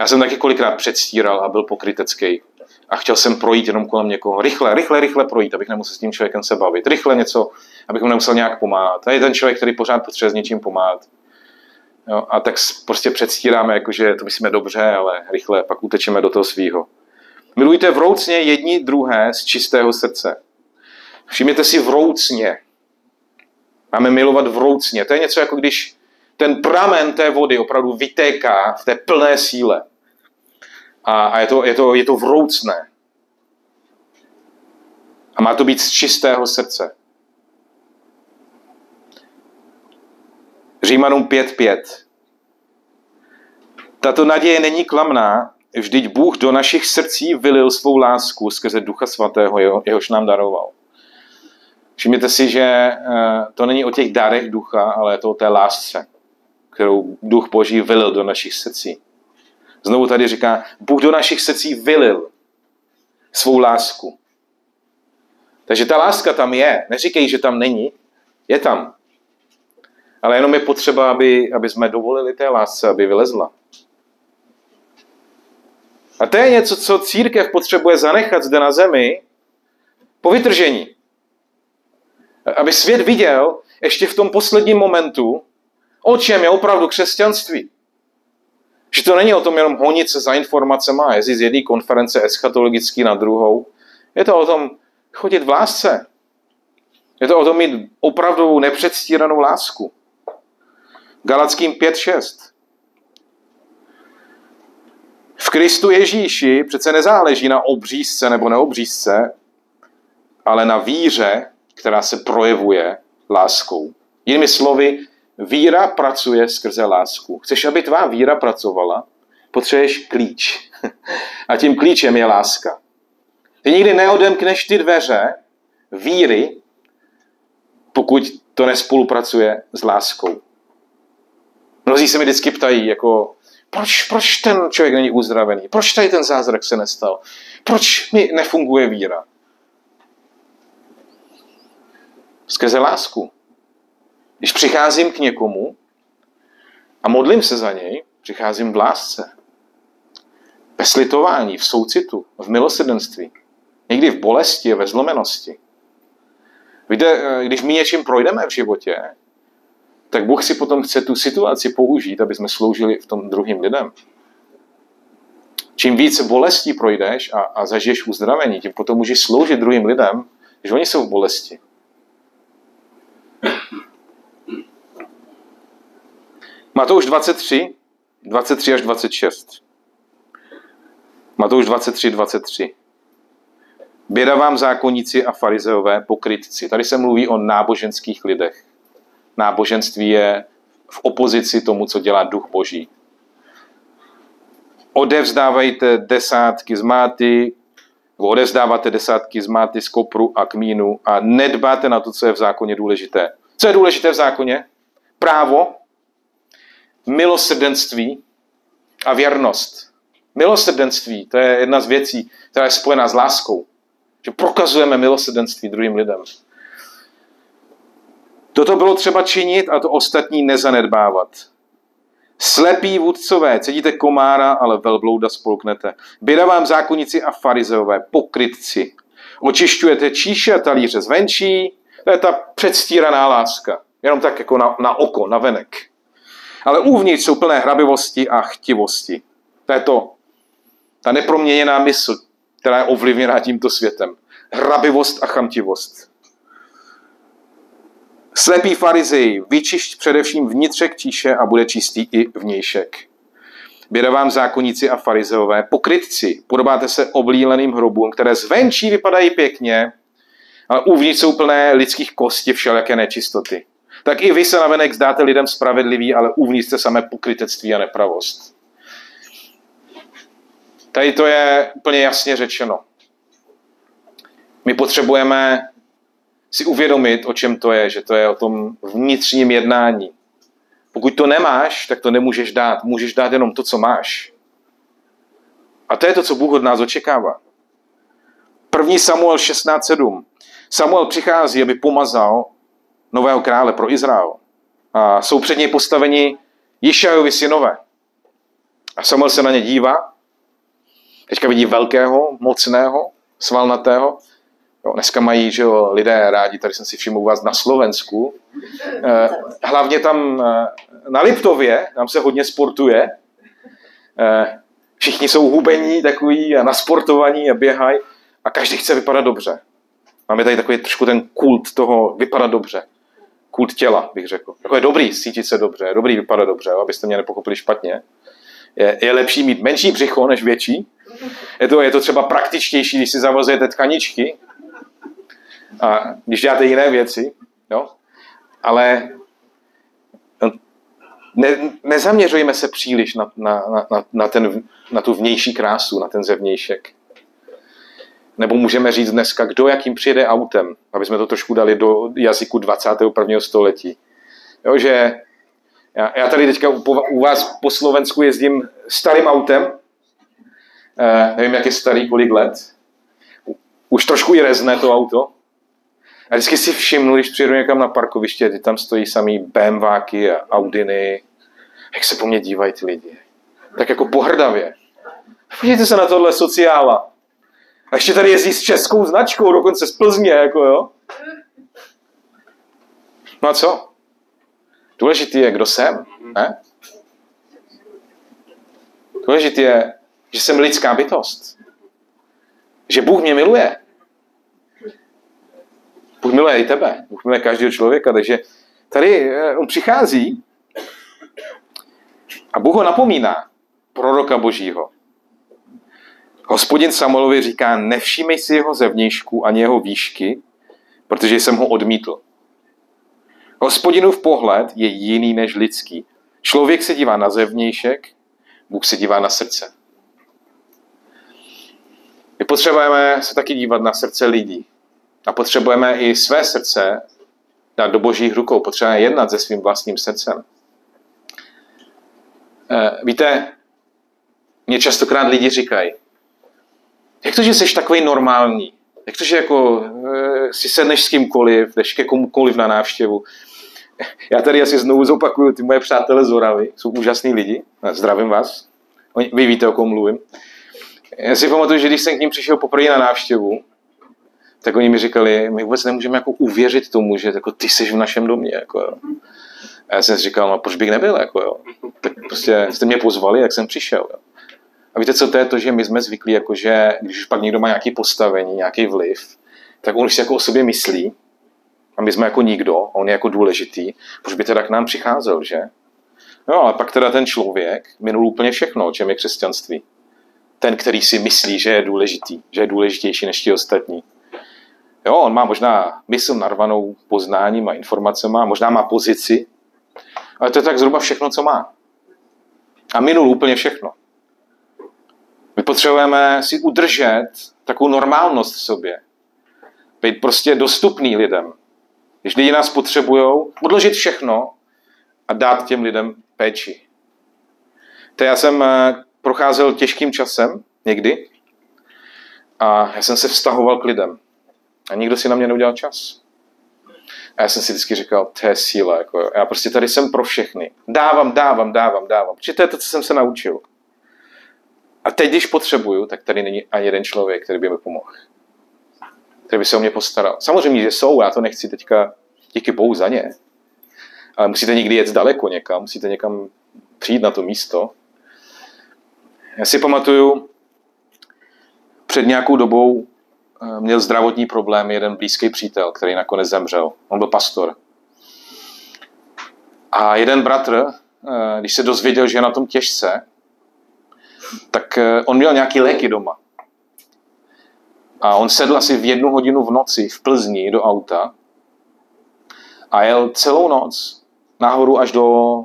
Speaker 1: Já jsem taky kolikrát předstíral a byl pokrytecký a chtěl jsem projít jenom kolem někoho. Rychle, rychle, rychle projít, abych nemusel s tím člověkem se bavit. Rychle něco, abych mu nemusel nějak pomáhat. A je ten člověk, který pořád potřebuje s něčím pomáhat. Jo, a tak prostě předstíráme, jako, že to myslíme dobře, ale rychle, pak utečeme do toho svýho. Milujte vroucně jedni druhé z čistého srdce. Všimněte si vroucně. Máme milovat vroucně. To je něco jako když ten pramen té vody opravdu vytéká v té plné síle a, a je, to, je, to, je to vroucné. A má to být z čistého srdce. Římanům 5.5. Tato naděje není klamná, vždyť Bůh do našich srdcí vylil svou lásku skrze Ducha Svatého, jeho, jehož nám daroval. Všimněte si, že eh, to není o těch dárech ducha, ale je to o té lásce, kterou Duch Boží vylil do našich srdcí. Znovu tady říká, Bůh do našich srdcí vylil svou lásku. Takže ta láska tam je. Neříkej, že tam není. Je tam. Ale jenom je potřeba, aby, aby jsme dovolili té lásce, aby vylezla. A to je něco, co církev potřebuje zanechat zde na zemi po vytržení. Aby svět viděl ještě v tom posledním momentu, o čem je opravdu křesťanství. Že to není o tom jenom honit se za informacemi a jezdit z jedné konference eschatologický na druhou. Je to o tom chodit v lásce. Je to o tom mít opravdu nepředstíranou lásku. Galackým 5.6. V Kristu Ježíši přece nezáleží na obřízce nebo neobřízce, ale na víře, která se projevuje láskou. Jinými slovy, Víra pracuje skrze lásku. Chceš, aby tvá víra pracovala? Potřebuješ klíč. <laughs> A tím klíčem je láska. Ty nikdy neodemkneš ty dveře víry, pokud to nespolupracuje s láskou. Mnozí se mi vždycky ptají, jako, proč, proč ten člověk není uzdravený? Proč tady ten zázrak se nestal? Proč mi nefunguje víra? Skrze lásku. Když přicházím k někomu a modlím se za něj, přicházím v lásce. Ve slitování, v soucitu, v milosrdenství. Někdy v bolesti ve zlomenosti. Víte, když my něčím projdeme v životě, tak Bůh si potom chce tu situaci použít, aby jsme sloužili v tom druhým lidem. Čím více bolestí projdeš a, a zažiješ uzdravení, tím potom můžeš sloužit druhým lidem, když oni jsou v bolesti. Matouš 23, 23 až 26. Matouš 23, 23. Běda vám zákonníci a farizeové pokrytci. Tady se mluví o náboženských lidech. Náboženství je v opozici tomu, co dělá duch boží. Odevzdávajte desátky z máty, odevzdáváte desátky z máty z kopru a kmínu a nedbáte na to, co je v zákoně důležité. Co je důležité v zákoně? Právo, milosrdenství a věrnost. Milosrdenství, to je jedna z věcí, která je spojená s láskou. Že prokazujeme milosrdenství druhým lidem. Toto bylo třeba činit a to ostatní nezanedbávat. Slepí vůdcové, cedíte komára, ale velblouda spolknete. Běda vám zákonníci a farizeové, pokrytci. Očišťujete číše a talíře zvenčí, to je ta předstíraná láska. Jenom tak jako na, na oko, na venek. Ale uvnitř jsou plné hrabivosti a chtivosti. To je to, ta neproměněná mysl, která je ovlivněná tímto světem. Hrabivost a chamtivost. Slepý farizej, vyčišť především vnitřek číše a bude čistý i vnějšek. Běda vám zákonníci a farizeové, pokrytci, podobáte se oblíleným hrobům, které zvenčí vypadají pěkně, ale uvnitř jsou plné lidských kostí všelijaké nečistoty. Tak i vy se navenek zdáte lidem spravedliví, ale uvnitř jste samé pokrytectví a nepravost. Tady to je úplně jasně řečeno. My potřebujeme si uvědomit, o čem to je, že to je o tom vnitřním jednání. Pokud to nemáš, tak to nemůžeš dát. Můžeš dát jenom to, co máš. A to je to, co Bůh od nás očekává. První Samuel 16.7. Samuel přichází, aby pomazal nového krále pro Izrael. A jsou před něj postaveni Jišajovi synové. A Samuel se na ně dívá. Teďka vidí velkého, mocného, svalnatého Jo, dneska mají že jo, lidé rádi, tady jsem si všiml u vás na Slovensku, eh, hlavně tam eh, na Liptově, tam se hodně sportuje, eh, všichni jsou hubení takový a nasportovaní a běhají a každý chce vypadat dobře. Máme tady takový trošku ten kult toho vypadat dobře. Kult těla, bych řekl. Jako je dobrý cítit se dobře, je dobrý vypadat dobře, abyste mě nepochopili špatně. Je, je lepší mít menší břicho než větší. Je to, je to třeba praktičtější, když si zavazujete tkaničky, a když děláte jiné věci, jo? ale no, ne, nezaměřujeme se příliš na, na, na, na, ten, na tu vnější krásu, na ten zevnějšek. Nebo můžeme říct dneska, kdo jakým přijede autem, aby jsme to trošku dali do jazyku 21. století. Jo, že já, já tady teďka u, u vás po Slovensku jezdím starým autem, eh, nevím, jak je starý, kolik let. Už trošku i rezne to auto, a vždycky si všimnu, když přijedu někam na parkoviště, ty tam stojí samý BMWky a Audiny, jak se po mně dívají ty lidi. Tak jako pohrdavě. Podívejte se na tohle sociála. A ještě tady jezdí s českou značkou, dokonce z Plzně, jako jo. No a co? Důležitý je, kdo jsem, ne? Důležitý je, že jsem lidská bytost. Že Bůh mě miluje. Bůh miluje i tebe, Bůh miluje každého člověka, takže tady eh, on přichází a Bůh ho napomíná, proroka božího. Hospodin Samuelovi říká, nevšímej si jeho zevnějšku ani jeho výšky, protože jsem ho odmítl. Hospodinův pohled je jiný než lidský. Člověk se dívá na zevnějšek, Bůh se dívá na srdce. My potřebujeme se taky dívat na srdce lidí. A potřebujeme i své srdce dát do božích rukou. Potřebujeme jednat se svým vlastním srdcem. Eh, víte, mě častokrát lidi říkají, jak to, že jsi takový normální? Jak to, že jako e, si sedneš s kýmkoliv, jdeš ke komukoliv na návštěvu? Já tady asi znovu zopakuju, ty moje přátelé z Oravy, jsou úžasní lidi, zdravím vás, vy víte, o kom mluvím. Já si pamatuju, že když jsem k ním přišel poprvé na návštěvu, tak oni mi říkali, my vůbec nemůžeme jako uvěřit tomu, že jako ty jsi v našem domě. Jako, jo. A já jsem si říkal, no proč bych nebyl, jako, jo. Tak prostě jste mě pozvali, jak jsem přišel. Jo. A víte, co to je to, že my jsme zvyklí, jako, že když pak někdo má nějaký postavení, nějaký vliv, tak on už si jako o sobě myslí, a my jsme jako nikdo, on je jako důležitý, proč by teda k nám přicházel, že? No ale pak teda ten člověk minul úplně všechno, o čem je křesťanství. Ten, který si myslí, že je důležitý, že je důležitější než ti ostatní. Jo, on má možná mysl narvanou poznáním a informacemi, možná má pozici, ale to je tak zhruba všechno, co má. A minul úplně všechno. My potřebujeme si udržet takovou normálnost v sobě. Být prostě dostupný lidem. Když lidi nás potřebují, odložit všechno a dát těm lidem péči. To já jsem eh, procházel těžkým časem někdy a já jsem se vztahoval k lidem. A nikdo si na mě neudělal čas. A já jsem si vždycky říkal, to je síla. Jako, já prostě tady jsem pro všechny. Dávám, dávám, dávám, dávám. Protože to je to, co jsem se naučil. A teď, když potřebuju, tak tady není ani jeden člověk, který by mi pomohl. Který by se o mě postaral. Samozřejmě, že jsou, já to nechci teďka díky bohu za ně. Ale musíte někdy jet daleko někam, musíte někam přijít na to místo. Já si pamatuju, před nějakou dobou eh, měl zdravotní problém jeden blízký přítel, který nakonec zemřel. On byl pastor. A jeden bratr, eh, když se dozvěděl, že je na tom těžce, tak eh, on měl nějaký léky doma. A on sedl asi v jednu hodinu v noci v Plzni do auta a jel celou noc nahoru až do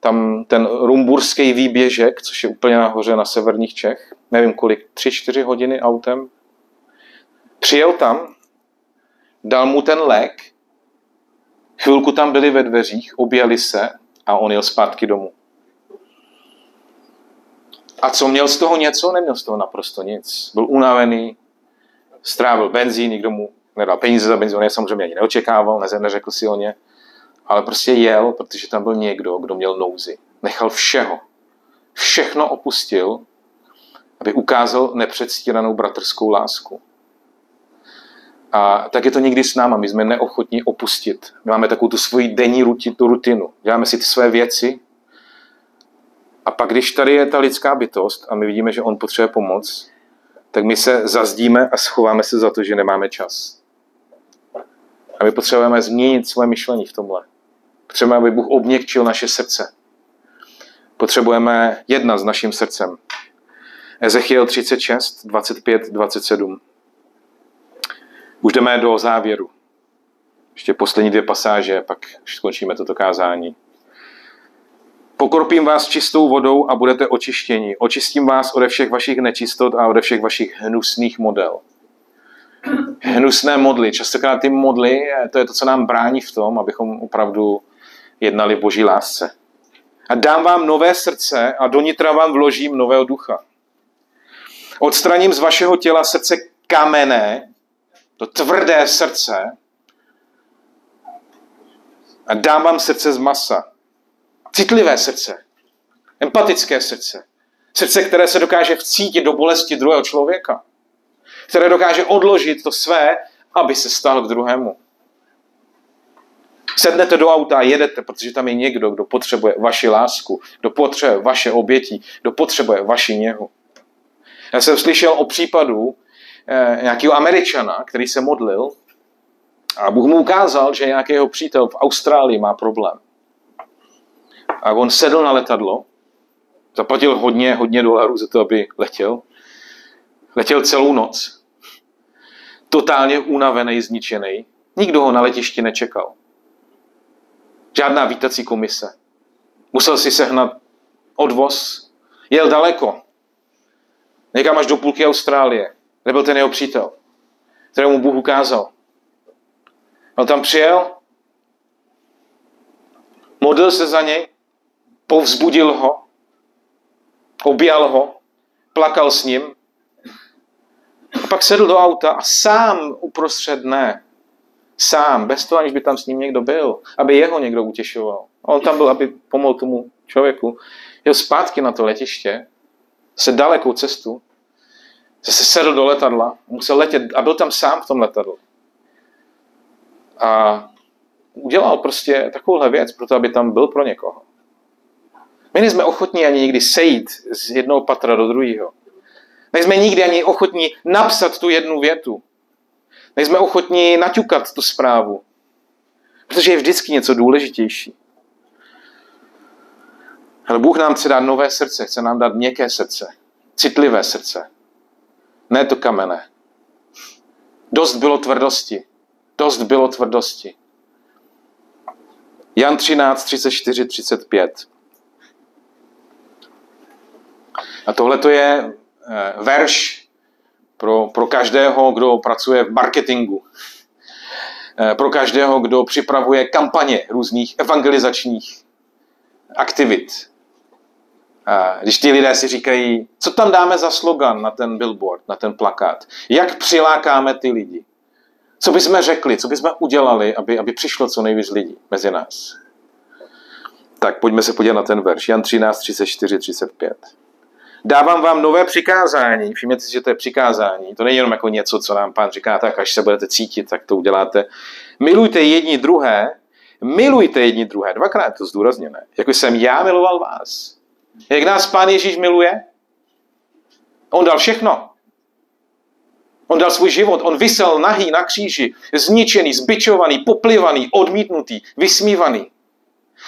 Speaker 1: tam ten rumburský výběžek, což je úplně nahoře na severních Čech, nevím kolik, tři, čtyři hodiny autem. Přijel tam, dal mu ten lék, chvilku tam byli ve dveřích, objeli se a on jel zpátky domů. A co měl z toho něco? Neměl z toho naprosto nic. Byl unavený, strávil benzín, nikdo mu nedal peníze za benzín, on je samozřejmě ani neočekával, neřekl si o ně, ale prostě jel, protože tam byl někdo, kdo měl nouzi. Nechal všeho. Všechno opustil, aby ukázal nepředstíranou bratrskou lásku. A tak je to někdy s náma. My jsme neochotní opustit. My máme takovou tu svoji denní rutinu. Děláme si ty své věci, a pak, když tady je ta lidská bytost a my vidíme, že on potřebuje pomoc, tak my se zazdíme a schováme se za to, že nemáme čas. A my potřebujeme změnit svoje myšlení v tomhle. Potřebujeme, aby Bůh obněkčil naše srdce. Potřebujeme jedna s naším srdcem. Ezechiel 36, 25, 27. Už jdeme do závěru. Ještě poslední dvě pasáže, pak skončíme toto kázání. Pokropím vás čistou vodou a budete očištěni. Očistím vás ode všech vašich nečistot a ode všech vašich hnusných model. Hnusné modly. Častokrát ty modly, to je to, co nám brání v tom, abychom opravdu jednali v boží lásce. A dám vám nové srdce a do nitra vám vložím nového ducha. Odstraním z vašeho těla srdce kamenné, to tvrdé srdce a dám vám srdce z masa Citlivé srdce. Empatické srdce. Srdce, které se dokáže vcítit do bolesti druhého člověka. Které dokáže odložit to své, aby se stal k druhému. Sednete do auta a jedete, protože tam je někdo, kdo potřebuje vaši lásku, kdo potřebuje vaše oběti, kdo potřebuje vaši něhu. Já jsem slyšel o případu eh, nějakého američana, který se modlil a Bůh mu ukázal, že nějaký jeho přítel v Austrálii má problém. A on sedl na letadlo, zaplatil hodně, hodně dolarů za to, aby letěl. Letěl celou noc. Totálně unavený, zničený. Nikdo ho na letišti nečekal. Žádná vítací komise. Musel si sehnat odvoz. Jel daleko. Někam až do půlky Austrálie. Kde byl ten jeho přítel, kterému Bůh ukázal. On tam přijel, modlil se za něj povzbudil ho, objal ho, plakal s ním a pak sedl do auta a sám uprostřed dne, sám, bez toho, aniž by tam s ním někdo byl, aby jeho někdo utěšoval. A on tam byl, aby pomohl tomu člověku. Jel zpátky na to letiště, se dalekou cestu, se sedl do letadla, musel letět a byl tam sám v tom letadle. A udělal prostě takovouhle věc, proto aby tam byl pro někoho. My nejsme ochotní ani nikdy sejít z jednoho patra do druhého. Nejsme nikdy ani ochotní napsat tu jednu větu. Nejsme ochotní naťukat tu zprávu. Protože je vždycky něco důležitější. Ale Bůh nám chce dát nové srdce, chce nám dát měkké srdce, citlivé srdce. Ne to kamene. Dost bylo tvrdosti. Dost bylo tvrdosti. Jan 13, 34, 35. A tohle to je eh, verš pro, pro každého, kdo pracuje v marketingu. Eh, pro každého, kdo připravuje kampaně různých evangelizačních aktivit. A když ty lidé si říkají, co tam dáme za slogan na ten billboard, na ten plakát, jak přilákáme ty lidi, co bychom řekli, co bychom udělali, aby, aby přišlo co nejvíc lidí mezi nás. Tak pojďme se podívat na ten verš. Jan 13, 34, 35. Dávám vám nové přikázání. Všimněte si, že to je přikázání. To není jenom jako něco, co nám pán říká, tak až se budete cítit, tak to uděláte. Milujte jedni druhé, milujte jedni druhé. Dvakrát to zdůrazněné. Jako jsem já miloval vás. Jak nás pán Ježíš miluje? On dal všechno. On dal svůj život, on vysel nahý na kříži, zničený, zbičovaný, poplivaný, odmítnutý, vysmívaný.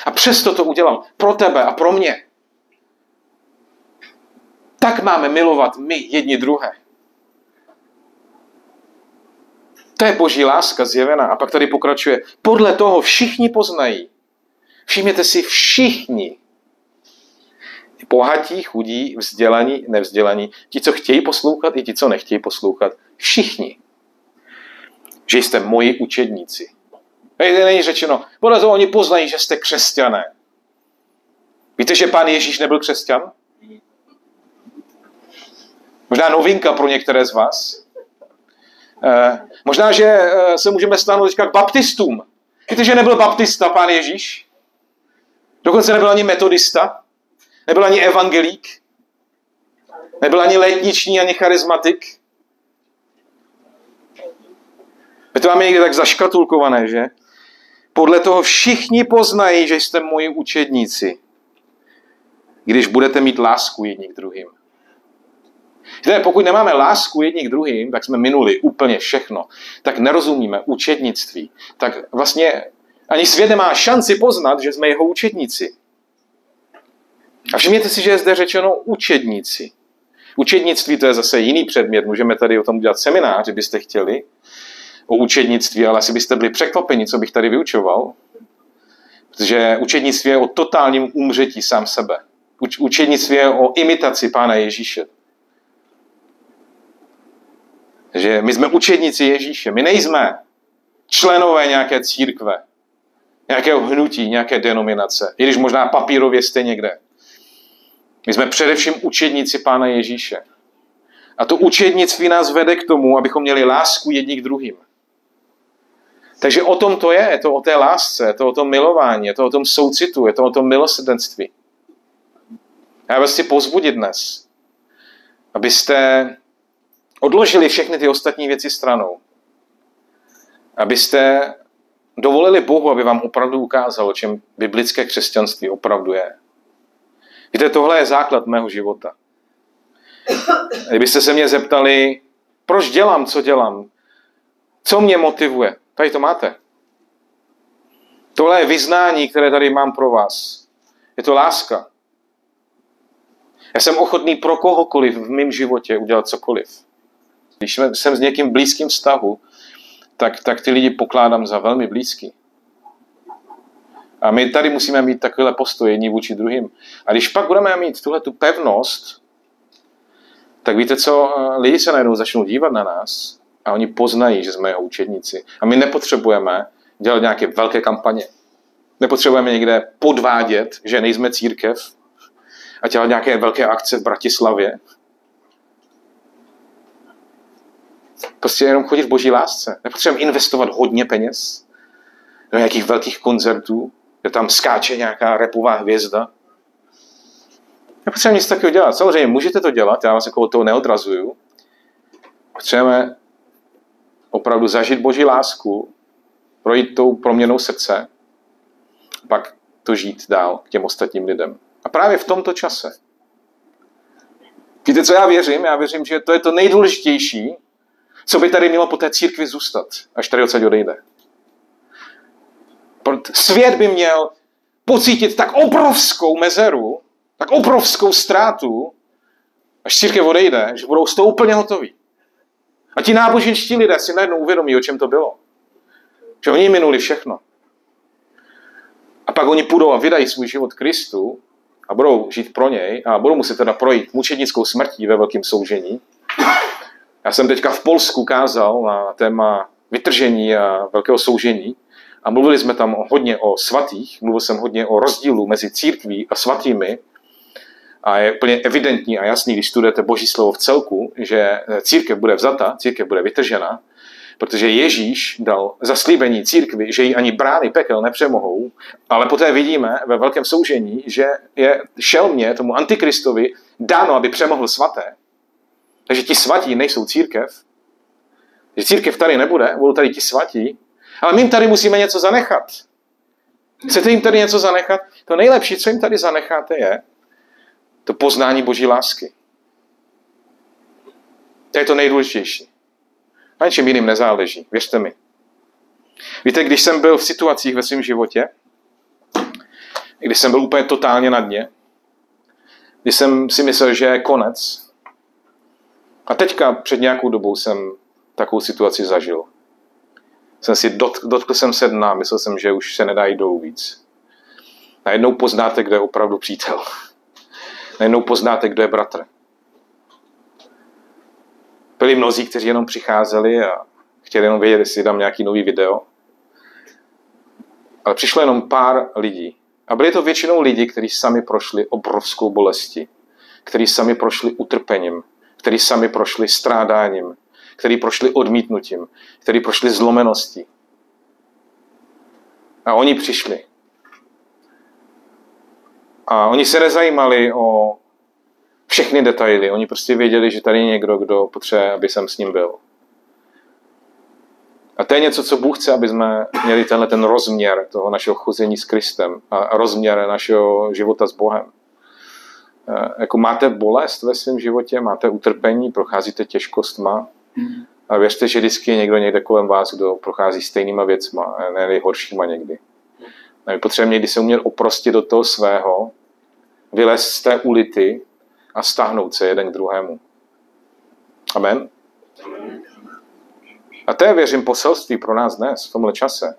Speaker 1: A přesto to udělal pro tebe a pro mě. Tak máme milovat my jedni druhé. To je boží láska zjevená. A pak tady pokračuje. Podle toho všichni poznají. Všimněte si, všichni. Bohatí, chudí, vzdělaní, nevzdělaní. Ti, co chtějí poslouchat, i ti, co nechtějí poslouchat. Všichni. Že jste moji učedníci. Není řečeno, podle toho oni poznají, že jste křesťané. Víte, že pán Ježíš nebyl křesťan? Možná novinka pro některé z vás. Eh, možná, že eh, se můžeme stáhnout teďka k baptistům. Víte, že nebyl baptista pán Ježíš? Dokonce nebyl ani metodista, nebyl ani evangelík, nebyl ani létniční, ani charizmatik. My to máme někde tak zaškatulkované, že? Podle toho všichni poznají, že jste moji učedníci, když budete mít lásku jedni k druhým. Víte, pokud nemáme lásku jedni k druhým, tak jsme minuli úplně všechno. Tak nerozumíme učednictví. Tak vlastně ani svět nemá šanci poznat, že jsme jeho učedníci. A všimněte si, že je zde řečeno učedníci. Učednictví to je zase jiný předmět, můžeme tady o tom udělat seminář, kdybyste chtěli, o učednictví, ale asi byste byli překvapeni, co bych tady vyučoval. Protože učednictví je o totálním umřetí sám sebe. Učednictví je o imitaci Pána Ježíše. Že my jsme učedníci Ježíše. My nejsme členové nějaké církve, nějakého hnutí, nějaké denominace. I když možná papírově jste někde. My jsme především učedníci Pána Ježíše. A to učednictví nás vede k tomu, abychom měli lásku jedni k druhým. Takže o tom to je, je to o té lásce, je to o tom milování, je to o tom soucitu, je to o tom milosrdenství. Já vás chci pozbudit dnes, abyste odložili všechny ty ostatní věci stranou. Abyste dovolili Bohu, aby vám opravdu ukázal, čem biblické křesťanství opravdu je. Víte, tohle je základ mého života. Kdybyste se mě zeptali, proč dělám, co dělám, co mě motivuje, tady to máte. Tohle je vyznání, které tady mám pro vás. Je to láska. Já jsem ochotný pro kohokoliv v mém životě udělat cokoliv. Když jsem s někým blízkým vztahu, tak, tak ty lidi pokládám za velmi blízký. A my tady musíme mít takovéhle postoj jedni vůči druhým. A když pak budeme mít tuhle tu pevnost, tak víte co, lidi se najednou začnou dívat na nás a oni poznají, že jsme jeho učedníci. A my nepotřebujeme dělat nějaké velké kampaně. Nepotřebujeme někde podvádět, že nejsme církev a dělat nějaké velké akce v Bratislavě. Prostě jenom chodit v boží lásce. Nepotřebujeme investovat hodně peněz do nějakých velkých koncertů, kde tam skáče nějaká repová hvězda. Nepotřebujeme nic takového dělat. Samozřejmě můžete to dělat, já vás jako toho neodrazuju. Potřebujeme opravdu zažít boží lásku, projít tou proměnou srdce, pak to žít dál k těm ostatním lidem. A právě v tomto čase. Víte, co já věřím? Já věřím, že to je to nejdůležitější, co by tady mělo po té církvi zůstat, až tady odsaď odejde. Svět by měl pocítit tak obrovskou mezeru, tak obrovskou ztrátu, až církev odejde, že budou z toho úplně hotoví. A ti náboženští lidé si najednou uvědomí, o čem to bylo. Že oni minuli všechno. A pak oni půjdou a vydají svůj život Kristu a budou žít pro něj a budou muset teda projít mučednickou smrtí ve velkém soužení. Já jsem teďka v Polsku kázal na téma vytržení a velkého soužení a mluvili jsme tam hodně o svatých, mluvil jsem hodně o rozdílu mezi církví a svatými a je úplně evidentní a jasný, když studujete Boží slovo v celku, že církev bude vzata, církev bude vytržena Protože Ježíš dal zaslíbení církvi, že ji ani brány pekel nepřemohou, ale poté vidíme ve velkém soužení, že je šelmě tomu antikristovi dáno, aby přemohl svaté. Takže ti svatí nejsou církev, že církev tady nebude, budou tady ti svatí, ale my jim tady musíme něco zanechat. Chcete jim tady něco zanechat? To nejlepší, co jim tady zanecháte, je to poznání Boží lásky. To je to nejdůležitější. Na ničem jiným nezáleží, věřte mi. Víte, když jsem byl v situacích ve svém životě, když jsem byl úplně totálně na dně, když jsem si myslel, že je konec, a teďka před nějakou dobou jsem takovou situaci zažil. Jsem si dot, dotkl jsem se dna, myslel jsem, že už se nedá jít dolů víc. Najednou poznáte, kdo je opravdu přítel. <laughs> Najednou poznáte, kdo je bratr. Byli mnozí, kteří jenom přicházeli a chtěli jenom vědět, jestli dám nějaký nový video. Ale přišlo jenom pár lidí. A byli to většinou lidi, kteří sami prošli obrovskou bolesti, kteří sami prošli utrpením, kteří sami prošli strádáním, kteří prošli odmítnutím, kteří prošli zlomeností. A oni přišli. A oni se nezajímali o všechny detaily. Oni prostě věděli, že tady je někdo, kdo potřebuje, aby jsem s ním byl. A to je něco, co Bůh chce, aby jsme měli tenhle ten rozměr toho našeho chození s Kristem a rozměr našeho života s Bohem. E, jako máte bolest ve svém životě, máte utrpení, procházíte těžkostma a věřte, že vždycky je někdo někde kolem vás, kdo prochází stejnýma věcma, ne horšíma někdy. A my potřebujeme někdy se umět oprostit do toho svého, vylézt z té ulity a stáhnout se jeden k druhému. Amen? A to je, věřím, poselství pro nás dnes, v tomhle čase.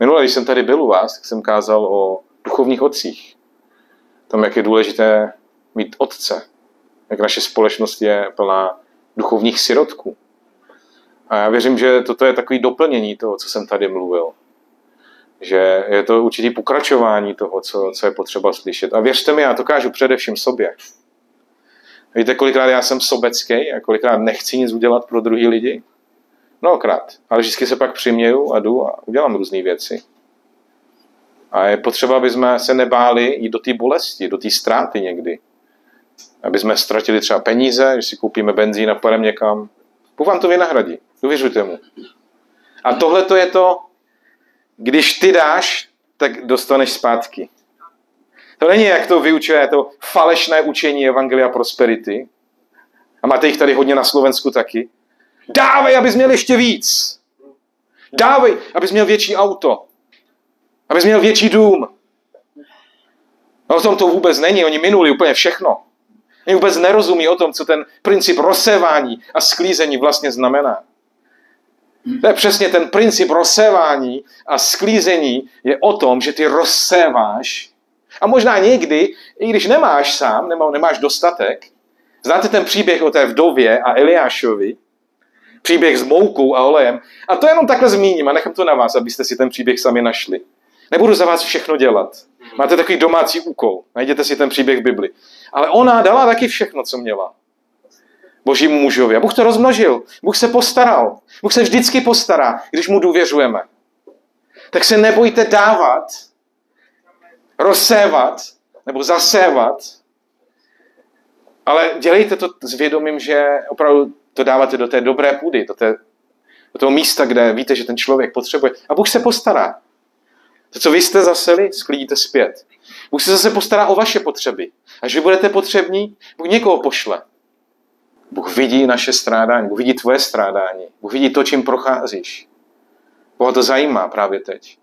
Speaker 1: Minule, když jsem tady byl u vás, tak jsem kázal o duchovních otcích. Tom, jak je důležité mít otce. Jak naše společnost je plná duchovních sirotků. A já věřím, že toto je takový doplnění toho, co jsem tady mluvil. Že je to určitý pokračování toho, co, co je potřeba slyšet. A věřte mi, já to kážu především sobě. Víte, kolikrát já jsem sobecký a kolikrát nechci nic udělat pro druhý lidi? Mnohokrát. Ale vždycky se pak přiměju a jdu a udělám různé věci. A je potřeba, aby jsme se nebáli jít do té bolesti, do té ztráty někdy. Aby jsme ztratili třeba peníze, když si koupíme benzín a pojedeme někam. Bůh vám to vynahradí. Důvěřujte mu. A tohle to je to, když ty dáš, tak dostaneš zpátky. To není, jak to vyučuje to falešné učení Evangelia Prosperity. A máte jich tady hodně na Slovensku taky. Dávej, abys měl ještě víc. Dávej, abys měl větší auto. Abys měl větší dům. No o tom to vůbec není. Oni minuli úplně všechno. Oni vůbec nerozumí o tom, co ten princip rozsévání a sklízení vlastně znamená. To je přesně ten princip rozsévání a sklízení je o tom, že ty rozséváš a možná někdy, i když nemáš sám, nemáš dostatek, znáte ten příběh o té vdově a Eliášovi, příběh s moukou a olejem. A to jenom takhle zmíním a nechám to na vás, abyste si ten příběh sami našli. Nebudu za vás všechno dělat. Máte takový domácí úkol. Najděte si ten příběh v Bibli. Ale ona dala taky všechno, co měla. Božímu mužovi. A Bůh to rozmnožil. Bůh se postaral. Bůh se vždycky postará, když mu důvěřujeme. Tak se nebojte dávat, rozsévat nebo zasévat, ale dělejte to s vědomím, že opravdu to dáváte do té dobré půdy, do, té, do toho místa, kde víte, že ten člověk potřebuje. A Bůh se postará. To, co vy jste zaseli, sklidíte zpět. Bůh se zase postará o vaše potřeby. Až vy budete potřební, Bůh někoho pošle. Bůh vidí naše strádání, Bůh vidí tvoje strádání, Bůh vidí to, čím procházíš. Boha to zajímá právě teď.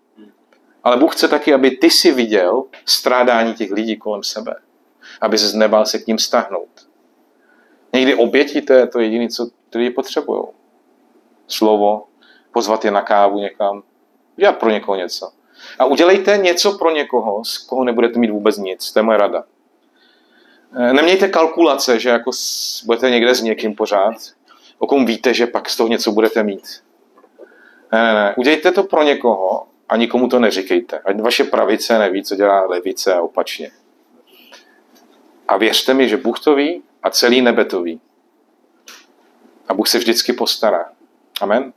Speaker 1: Ale Bůh chce taky, aby ty si viděl strádání těch lidí kolem sebe. Aby se nebál se k ním stahnout. Někdy oběti, to je to jediné, co lidi potřebují. Slovo, pozvat je na kávu někam, dělat pro někoho něco. A udělejte něco pro někoho, z koho nebudete mít vůbec nic. To je moje rada. Eh, nemějte kalkulace, že jako budete někde s někým pořád, o kom víte, že pak z toho něco budete mít. Ne, ne, ne. Udějte to pro někoho a nikomu to neříkejte. Ať vaše pravice neví, co dělá levice a opačně. A věřte mi, že Bůh to ví a celý nebe to ví. A Bůh se vždycky postará. Amen.